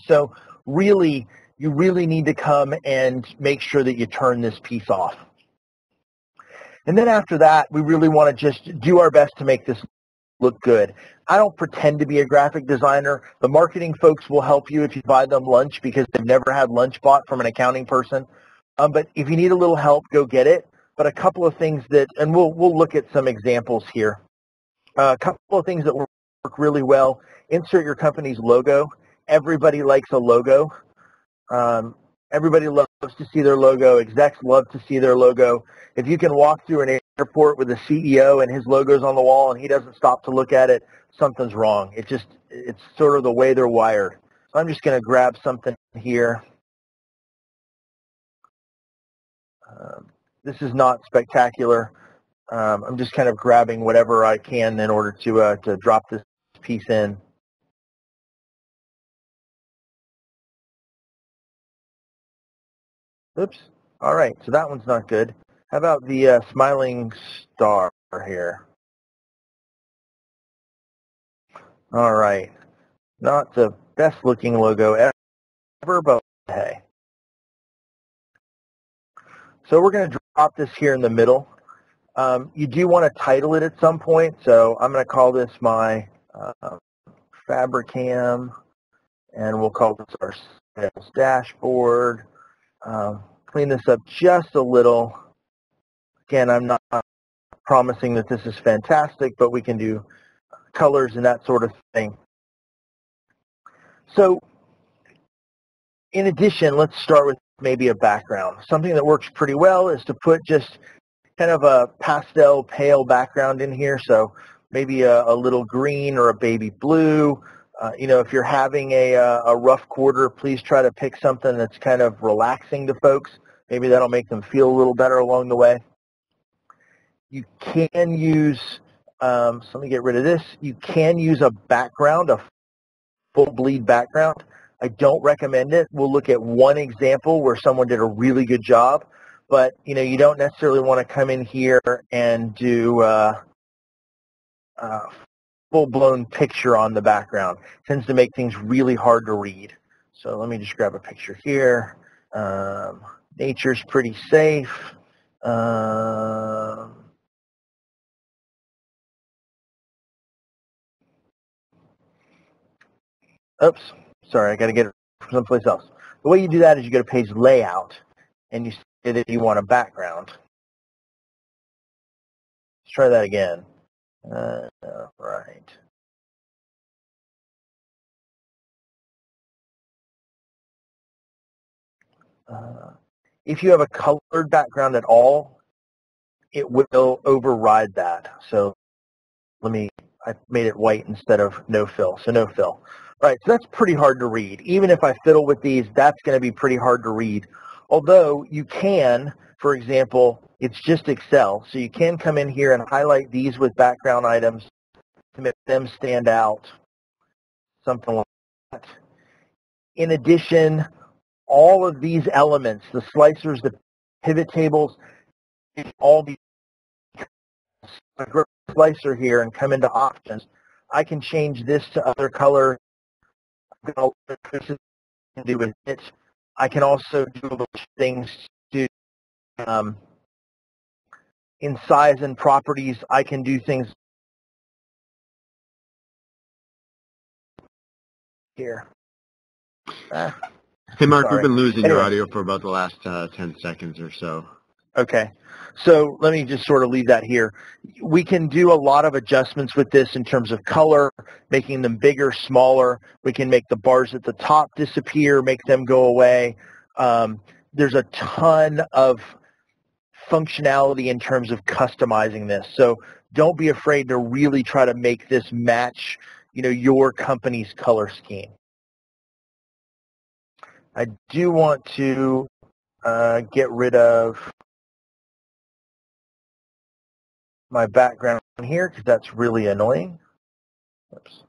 So really, you really need to come and make sure that you turn this piece off. And then after that, we really want to just do our best to make this look good. I don't pretend to be a graphic designer. The marketing folks will help you if you buy them lunch because they've never had lunch bought from an accounting person. Um, but if you need a little help, go get it. But a couple of things that, and we'll, we'll look at some examples here. Uh, a couple of things that work really well. Insert your company's logo. Everybody likes a logo. Um, Everybody loves to see their logo. Execs love to see their logo. If you can walk through an airport with a CEO and his logo's on the wall and he doesn't stop to look at it, something's wrong. It just, it's sort of the way they're wired. So I'm just going to grab something here. Um, this is not spectacular. Um, I'm just kind of grabbing whatever I can in order to, uh, to drop this piece in. Oops. All right, so that one's not good. How about the uh, smiling star here? All right. Not the best looking logo ever, but hey. So we're going to drop this here in the middle. Um, you do want to title it at some point, so I'm going to call this my uh, Fabrikam, and we'll call this our sales dashboard. Um, clean this up just a little. Again, I'm not promising that this is fantastic, but we can do colors and that sort of thing. So in addition, let's start with maybe a background. Something that works pretty well is to put just kind of a pastel pale background in here. So maybe a, a little green or a baby blue. Uh, you know, if you're having a, a rough quarter, please try to pick something that's kind of relaxing to folks. Maybe that'll make them feel a little better along the way. You can use, um, so let me get rid of this. You can use a background, a full bleed background. I don't recommend it. We'll look at one example where someone did a really good job, but you know you don't necessarily want to come in here and do uh, uh, full-blown picture on the background. It tends to make things really hard to read. So let me just grab a picture here. Um, nature's pretty safe. Um, oops, sorry, I got to get it from someplace else. The way you do that is you go to page layout and you say that you want a background. Let's try that again. Uh, right. Uh, if you have a colored background at all, it will override that. So let me, I made it white instead of no fill, so no fill. Right, so that's pretty hard to read. Even if I fiddle with these, that's going to be pretty hard to read. Although you can, for example, it's just Excel, so you can come in here and highlight these with background items to make them stand out, something like that. In addition, all of these elements, the slicers, the pivot tables, all these slicer here and come into options. I can change this to other color can do with it. I can also do things to um, in size and properties. I can do things here. Ah, hey, Mark, sorry. we've been losing anyway. your audio for about the last uh, 10 seconds or so. Okay. So let me just sort of leave that here. We can do a lot of adjustments with this in terms of color, making them bigger, smaller. We can make the bars at the top disappear, make them go away. Um, there's a ton of functionality in terms of customizing this. So don't be afraid to really try to make this match you know, your company's color scheme. I do want to uh, get rid of my background here because that's really annoying. Oops.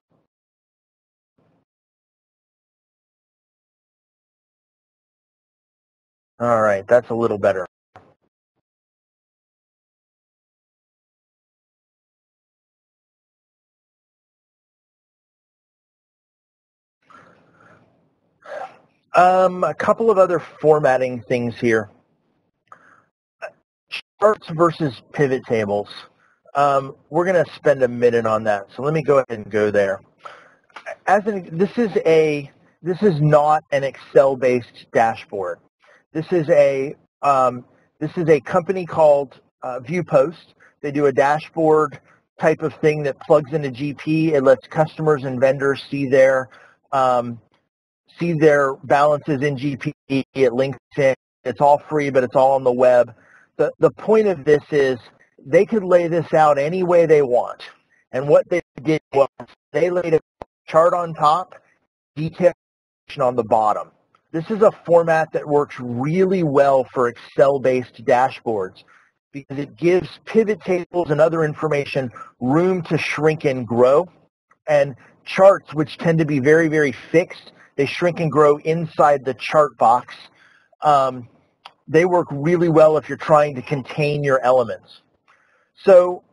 All right, that's a little better. Um, a couple of other formatting things here. Charts versus pivot tables. Um, we're going to spend a minute on that. So let me go ahead and go there. As an, this is a this is not an Excel-based dashboard. This is a um, this is a company called uh, ViewPost. They do a dashboard type of thing that plugs into GP. It lets customers and vendors see their um, see their balances in GP. It links in. It's all free, but it's all on the web. The, the point of this is they could lay this out any way they want. And what they did was they laid a chart on top, detail on the bottom. This is a format that works really well for Excel-based dashboards because it gives pivot tables and other information room to shrink and grow. And charts, which tend to be very, very fixed, they shrink and grow inside the chart box. Um, they work really well if you're trying to contain your elements. So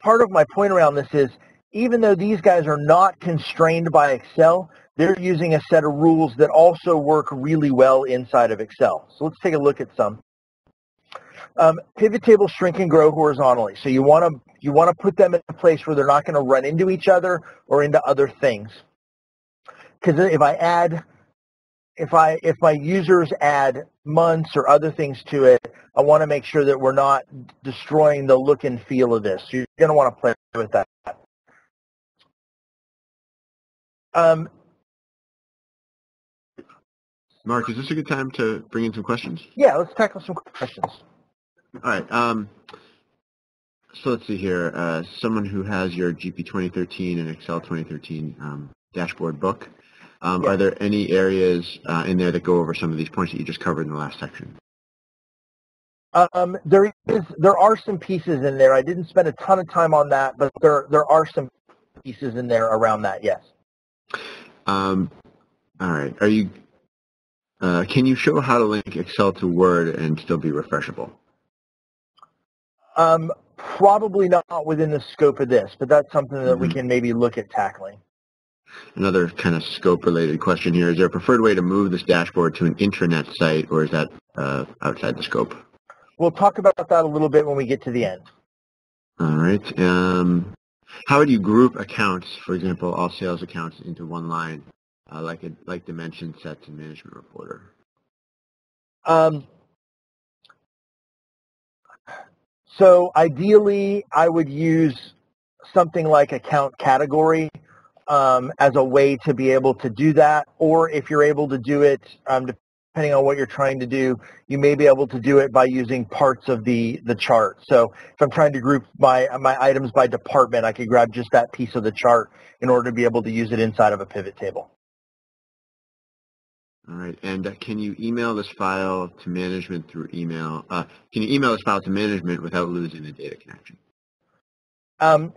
part of my point around this is even though these guys are not constrained by Excel, they're using a set of rules that also work really well inside of Excel. So let's take a look at some. Um, pivot tables shrink and grow horizontally. So you want to you want to put them in a place where they're not going to run into each other or into other things. Because if I add if I if my users add months or other things to it, I want to make sure that we're not destroying the look and feel of this. You're going to want to play with that. Um, Mark, is this a good time to bring in some questions? yeah, let's tackle some questions. All right. Um, so let's see here. Uh, someone who has your GP 2013 and Excel 2013 um, dashboard book, um, are there any areas uh, in there that go over some of these points that you just covered in the last section? Um, there is there are some pieces in there. I didn't spend a ton of time on that, but there there are some pieces in there around that. Yes. Um, all right. Are you? Uh, can you show how to link Excel to Word and still be refreshable? Um, probably not within the scope of this, but that's something that we Mhm. can maybe look at tackling. Another kind of scope-related question here: Is there a preferred way to move this dashboard to an intranet site, or is that uh, outside the scope? We'll talk about that a little bit when we get to the end. All right. Um, how would you group accounts, for example, all sales accounts into one line, uh, like a, like dimension sets and management reporter? Um, so ideally, I would use something like account category um, as a way to be able to do that. Or if you're able to do it, um, depending on what you're trying to do, you may be able to do it by using parts of the, the chart. So if I'm trying to group my, my items by department, I could grab just that piece of the chart in order to be able to use it inside of a pivot table. All right. And uh, can you email this file to management through email? Uh, can you email this file to management without losing the data connection? Um,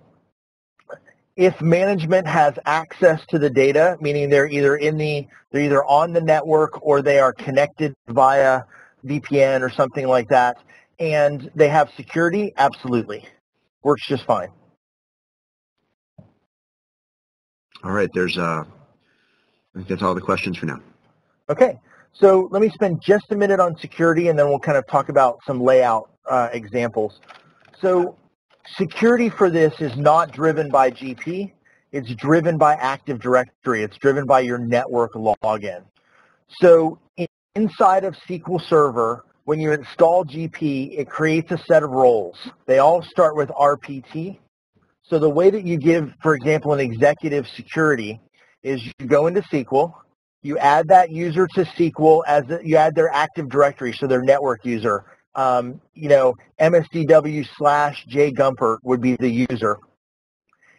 if management has access to the data, meaning they're either in the they're either on the network or they are connected via VPN or something like that, and they have security, absolutely, works just fine. All right. There's, uh, I think that's all the questions for now. Okay, so let me spend just a minute on security, and then we'll kind of talk about some layout uh, examples. So security for this is not driven by GP. It's driven by Active Directory. It's driven by your network login. So in- inside of SQL Server, when you install GP, it creates a set of roles. They all start with RPT. So the way that you give, for example, an executive security is you go into SQL, you add that user to SQL as you add their Active Directory, so their network user. Um, you know, MSDW slash J Gumpert would be the user.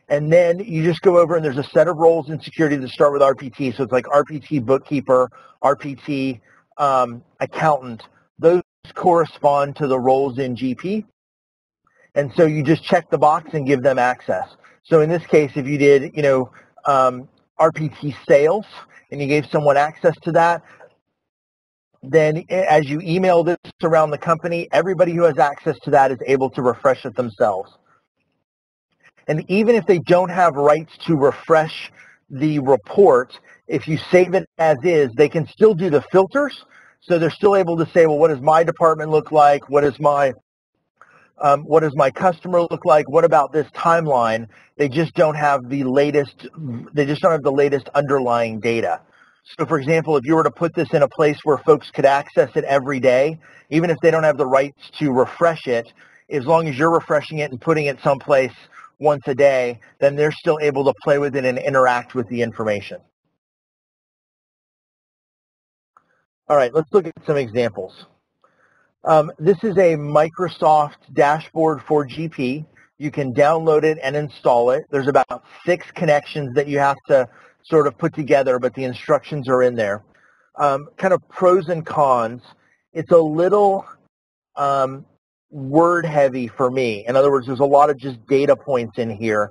And then you just go over and there's a set of roles in security that start with RPT. So it's like RPT bookkeeper, RPT um, accountant. Those correspond to the roles in GP. And so you just check the box and give them access. So in this case, if you did, you know, um, RPT sales and you gave someone access to that, then as you email this around the company, everybody who has access to that is able to refresh it themselves. And even if they don't have rights to refresh the report, if you save it as is, they can still do the filters. So they're still able to say, well, what does my department look like? What is my um, what does my customer look like? What about this timeline? They just don't have the latest. They just don't have the latest underlying data. So, for example, if you were to put this in a place where folks could access it every day, even if they don't have the rights to refresh it, as long as you're refreshing it and putting it someplace once a day, then they're still able to play with it and interact with the information. All right, let's look at some examples. Um, this is a Microsoft dashboard for GP. You can download it and install it. There's about six connections that you have to sort of put together, but the instructions are in there. Um, kind of pros and cons. It's a little um, word heavy for me. In other words, there's a lot of just data points in here.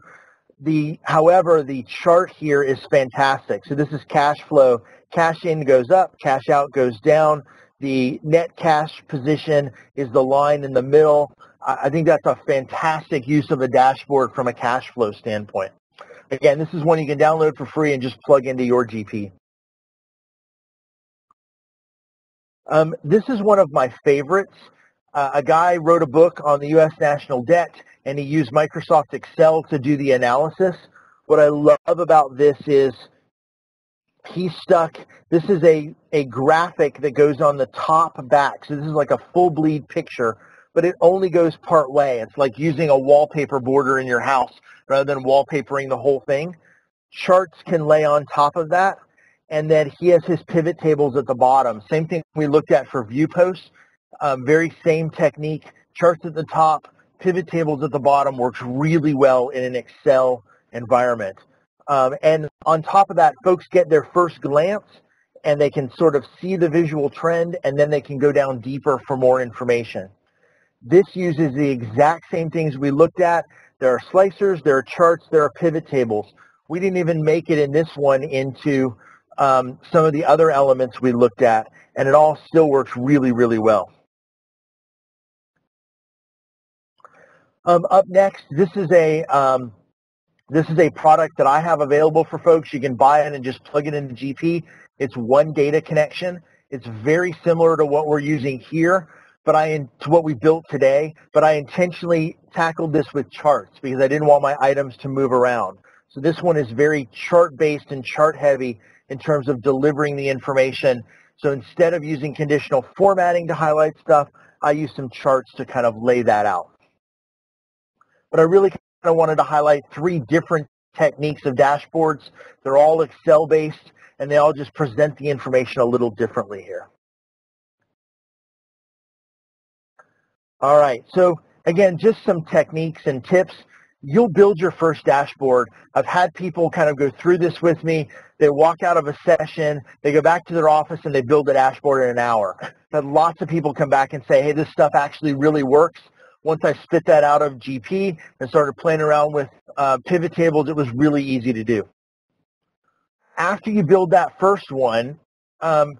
The, however, the chart here is fantastic. So this is cash flow. Cash in goes up, cash out goes down. The net cash position is the line in the middle. I I think that's a fantastic use of a dashboard from a cash flow standpoint. Again, this is one you can download for free and just plug into your GP. Um, this is one of my favorites. Uh, a guy wrote a book on the U.S. national debt, and he used Microsoft Excel to do the analysis. What I love about this is he stuck, this is a, a graphic that goes on the top back. So this is like a full bleed picture, but it only goes part way. It's like using a wallpaper border in your house rather than wallpapering the whole thing. Charts can lay on top of that. And then he has his pivot tables at the bottom. Same thing we looked at for view posts. Um, very same technique. Charts at the top, pivot tables at the bottom works really well in an Excel environment. Um, and on top of that, folks get their first glance and they can sort of see the visual trend and then they can go down deeper for more information. This uses the exact same things we looked at. There are slicers, there are charts, there are pivot tables. We didn't even make it in this one into um, some of the other elements we looked at, and it all still works really, really well. Um, up next, this is a um, this is a product that I have available for folks. You can buy it and just plug it into GP. It's one data connection. It's very similar to what we're using here, but I to what we built today. But I intentionally tackled this with charts because I didn't want my items to move around. So this one is very chart-based and chart-heavy in terms of delivering the information. So instead of using conditional formatting to highlight stuff, I use some charts to kind of lay that out. But I really kind of wanted to highlight three different techniques of dashboards. They're all Excel-based, and they all just present the information a little differently here. All right, so again, just some techniques and tips. You'll build your first dashboard. I've had people kind of go through this with me. They walk out of a session, they go back to their office, and they build a dashboard in an hour. Had lots of people come back and say, hey, this stuff actually really works once I spit that out of GP and started playing around with uh, pivot tables, it was really easy to do. After you build that first one, um,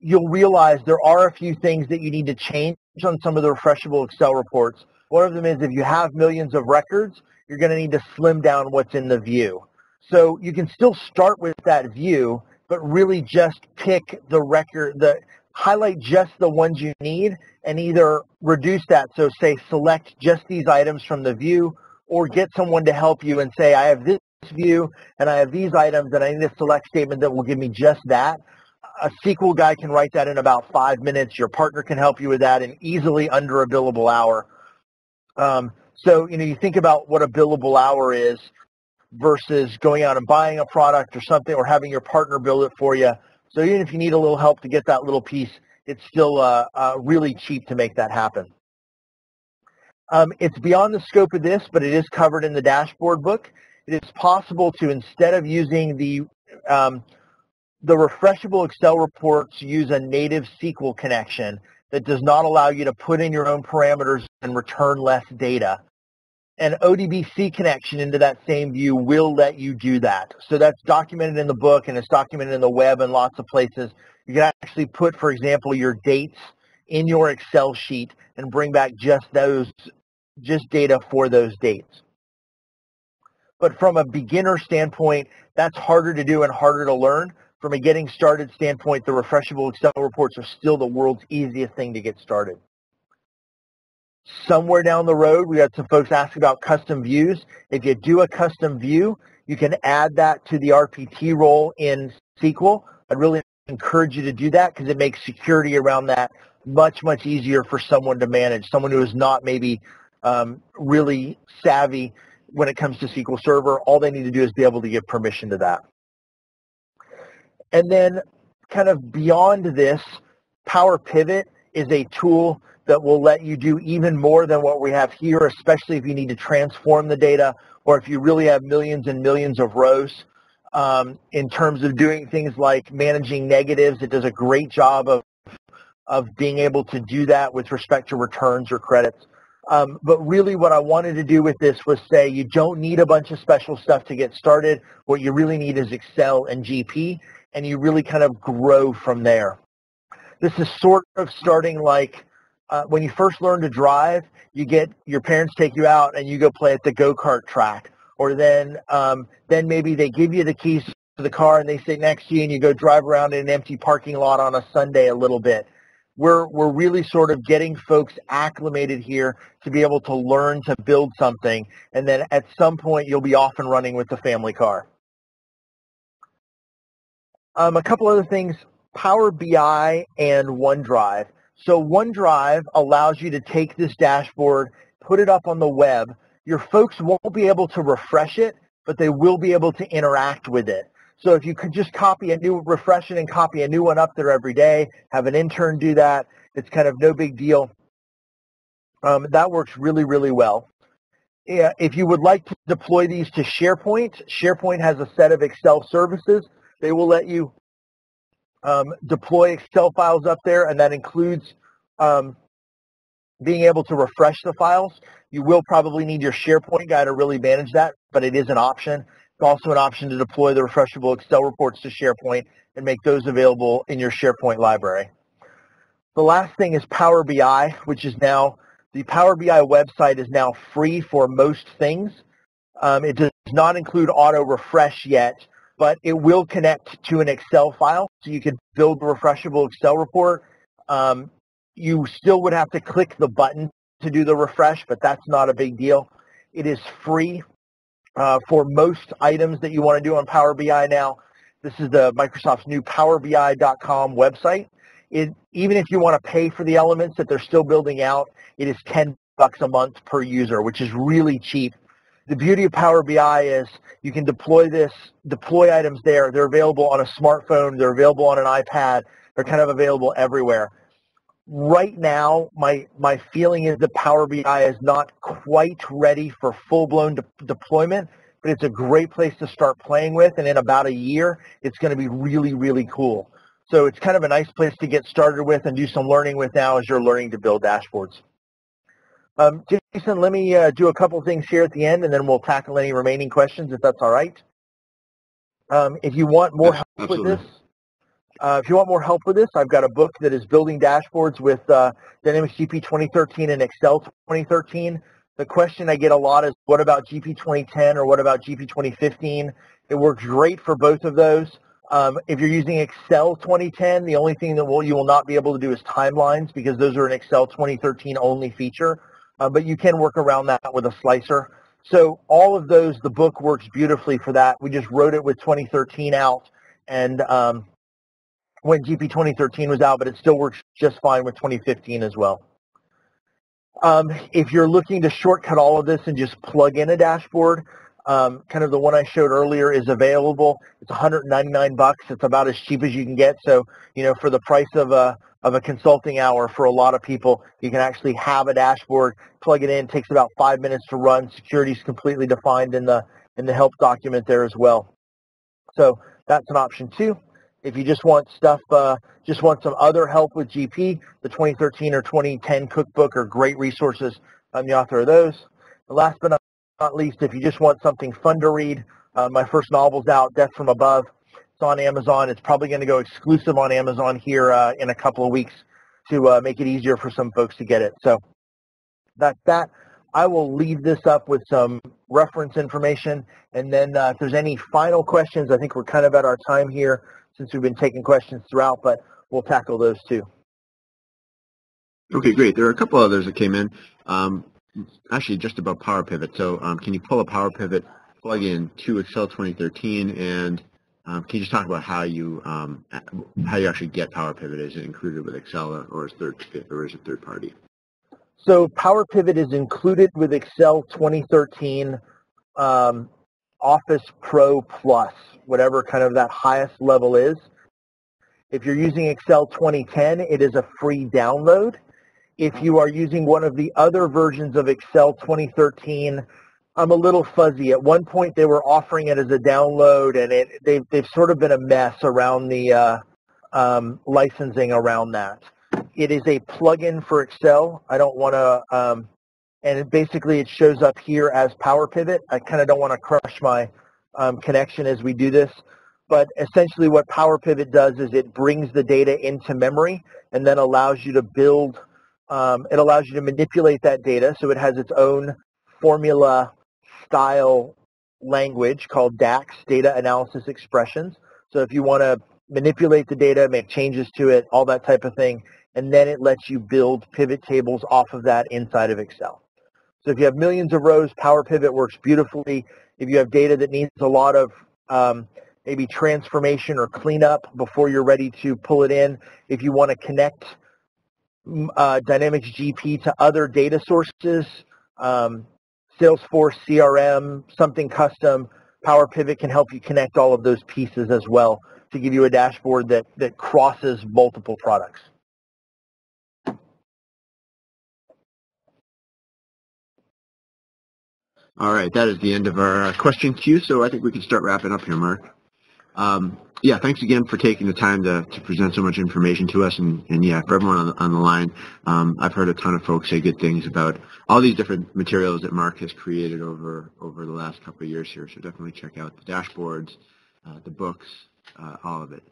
you'll realize there are a few things that you need to change on some of the refreshable Excel reports. One of them is if you have millions of records, you're going to need to slim down what's in the view. So you can still start with that view, but really just pick the record, the highlight just the ones you need and either reduce that, so say select just these items from the view or get someone to help you and say, I have this view and I have these items and I need a select statement that will give me just that. A SQL guy can write that in about five minutes. Your partner can help you with that in easily under a billable hour. Um, so, you know, you think about what a billable hour is versus going out and buying a product or something or having your partner build it for you. So even if you need a little help to get that little piece, it's still uh, uh, really cheap to make that happen. Um, it's beyond the scope of this, but it is covered in the dashboard book. It is possible to, instead of using the um, the refreshable Excel reports, use a native SQL connection that does not allow you to put in your own parameters and return less data an ODBC connection into that same view will let you do that. So that's documented in the book and it's documented in the web and lots of places. You can actually put, for example, your dates in your Excel sheet and bring back just those, just data for those dates. But from a beginner standpoint, that's harder to do and harder to learn. From a getting started standpoint, the refreshable Excel reports are still the world's easiest thing to get started. Somewhere down the road, we had some folks ask about custom views. If you do a custom view, you can add that to the RPT role in SQL. I'd really encourage you to do that because it makes security around that much, much easier for someone to manage, someone who is not maybe um, really savvy when it comes to SQL Server. All they need to do is be able to give permission to that. And then kind of beyond this, Power Pivot is a tool that will let you do even more than what we have here, especially if you need to transform the data or if you really have millions and millions of rows. Um, in terms of doing things like managing negatives, it does a great job of, of being able to do that with respect to returns or credits. Um, but really what I wanted to do with this was say you don't need a bunch of special stuff to get started. What you really need is Excel and GP, and you really kind of grow from there. This is sort of starting like uh, when you first learn to drive, you get your parents take you out and you go play at the go-kart track. Or then, um, then maybe they give you the keys to the car and they sit next to you and you go drive around in an empty parking lot on a Sunday a little bit. We're, we're really sort of getting folks acclimated here to be able to learn to build something. And then at some point, you'll be off and running with the family car. Um, a couple other things, Power BI and OneDrive. So OneDrive allows you to take this dashboard, put it up on the web. Your folks won't be able to refresh it, but they will be able to interact with it. So if you could just copy a new, refresh it and copy a new one up there every day, have an intern do that, it's kind of no big deal. Um, that works really, really well. Yeah, if you would like to deploy these to SharePoint, SharePoint has a set of Excel services. They will let you um, deploy Excel files up there, and that includes um, being able to refresh the files. You will probably need your SharePoint guy to really manage that, but it is an option. Also an option to deploy the refreshable Excel reports to SharePoint and make those available in your SharePoint library. The last thing is Power BI, which is now, the Power BI website is now free for most things. Um, it does not include auto refresh yet, but it will connect to an Excel file. So you can build a refreshable Excel report. Um, you still would have to click the button to do the refresh, but that's not a big deal. It is free Uh, for most items that you want to do on Power BI now. This is the Microsoft's new PowerBI.com website. It, even if you want to pay for the elements that they're still building out, it is 10 bucks a month per user, which is really cheap. The beauty of Power BI is you can deploy this, deploy items there. They're available on a smartphone. They're available on an iPad. They're kind of available everywhere right now, my my feeling is that Power BI is not quite ready for full-blown de- deployment, but it's a great place to start playing with, and in about a year, it's going to be really, really cool. So it's kind of a nice place to get started with and do some learning with now as you're learning to build dashboards. Um, Jason, let me uh, do a couple things here at the end, and then we'll tackle any remaining questions if that's all right. Um, if you want more help Absolutely. with this, uh, if you want more help with this, I've got a book that is building dashboards with uh, Dynamics GP 2013 and Excel 2013. The question I get a lot is, what about GP 2010 or what about GP 2015? It works great for both of those. Um, if you're using Excel 2010, the only thing that will, you will not be able to do is timelines because those are an Excel 2013 only feature. Uh, but you can work around that with a slicer. So all of those, the book works beautifully for that. We just wrote it with 2013 out, and um, when GP 2013 was out, but it still works just fine with 2015 as well. Um, if you're looking to shortcut all of this and just plug in a dashboard, um, kind of the one I showed earlier is available. It's 199 bucks. It's about as cheap as you can get. So, you know, for the price of a of a consulting hour for a lot of people, you can actually have a dashboard, plug it in. It takes about five minutes to run. Security is completely defined in the in the help document there as well. So that's an option too. If you just want stuff, uh, just want some other help with GP, the 2013 or 2010 cookbook are great resources. I'm the author of those. And last but not least, if you just want something fun to read, uh, my first novel's out, Death from Above. It's on Amazon. It's probably going to go exclusive on Amazon here uh, in a couple of weeks to uh, make it easier for some folks to get it. So that's that. I will leave this up with some reference information, and then uh, if there's any final questions, I think we're kind of at our time here since we've been taking questions throughout, but we'll tackle those too. Okay, great. There are a couple others that came in. Um, actually, just about Power Pivot. So um, can you pull a Power Pivot plug in to Excel 2013 and um, can you just talk about how you um, how you actually get Power Pivot? Is it included with Excel or is third or is it third party? So Power Pivot is included with Excel 2013 um, Office Pro Plus, whatever kind of that highest level is. If you're using Excel 2010, it is a free download. If you are using one of the other versions of Excel 2013, I'm a little fuzzy. At one point, they were offering it as a download, and it, they've, they've sort of been a mess around the uh, um, licensing around that. It is a plugin for Excel. I don't want to um, and it basically it shows up here as Power Pivot. I kind of don't want to crush my um, connection as we do this, but essentially what Power Pivot does is it brings the data into memory and then allows you to build, um, it allows you to manipulate that data. So it has its own formula style language called DAX, Data Analysis Expressions. So if you want to manipulate the data, make changes to it, all that type of thing, and then it lets you build pivot tables off of that inside of Excel. So if you have millions of rows, Power Pivot works beautifully. If you have data that needs a lot of um, maybe transformation or cleanup before you're ready to pull it in. If you want to connect mm, uh, Dynamics GP to other data sources, um, Salesforce, CRM, something custom, Power Pivot can help you connect all of those pieces as well to give you a dashboard that, that crosses multiple products. All right, that is the end of our uh, question queue, so I think we can start wrapping up here, Mark. Um, yeah, thanks again for taking the time to, to present so much information to us, and, and yeah, for everyone on the, on the line, um, I've heard a ton of folks say good things about all these different materials that Mark has created over over the last couple of years here. So definitely check out the dashboards, uh, the books, uh, all of it.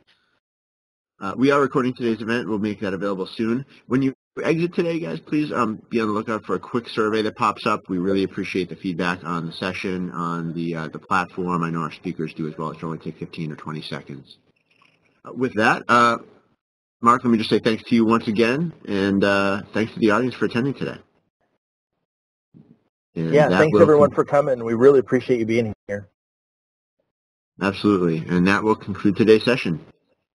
Uh, we are recording today's event. We'll make that available soon. When you exit today, guys, please um, be on the lookout for a quick survey that pops up. We really appreciate the feedback on the session, on the uh, the platform. I know our speakers do as well. It should only take 15 or 20 seconds. Uh, with that, uh, Mark, let me just say thanks to you once again, and uh, thanks to the audience for attending today. And yeah, thanks everyone for coming. We really appreciate you being here. Absolutely. And that will conclude today's session.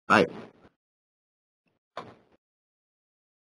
Bye.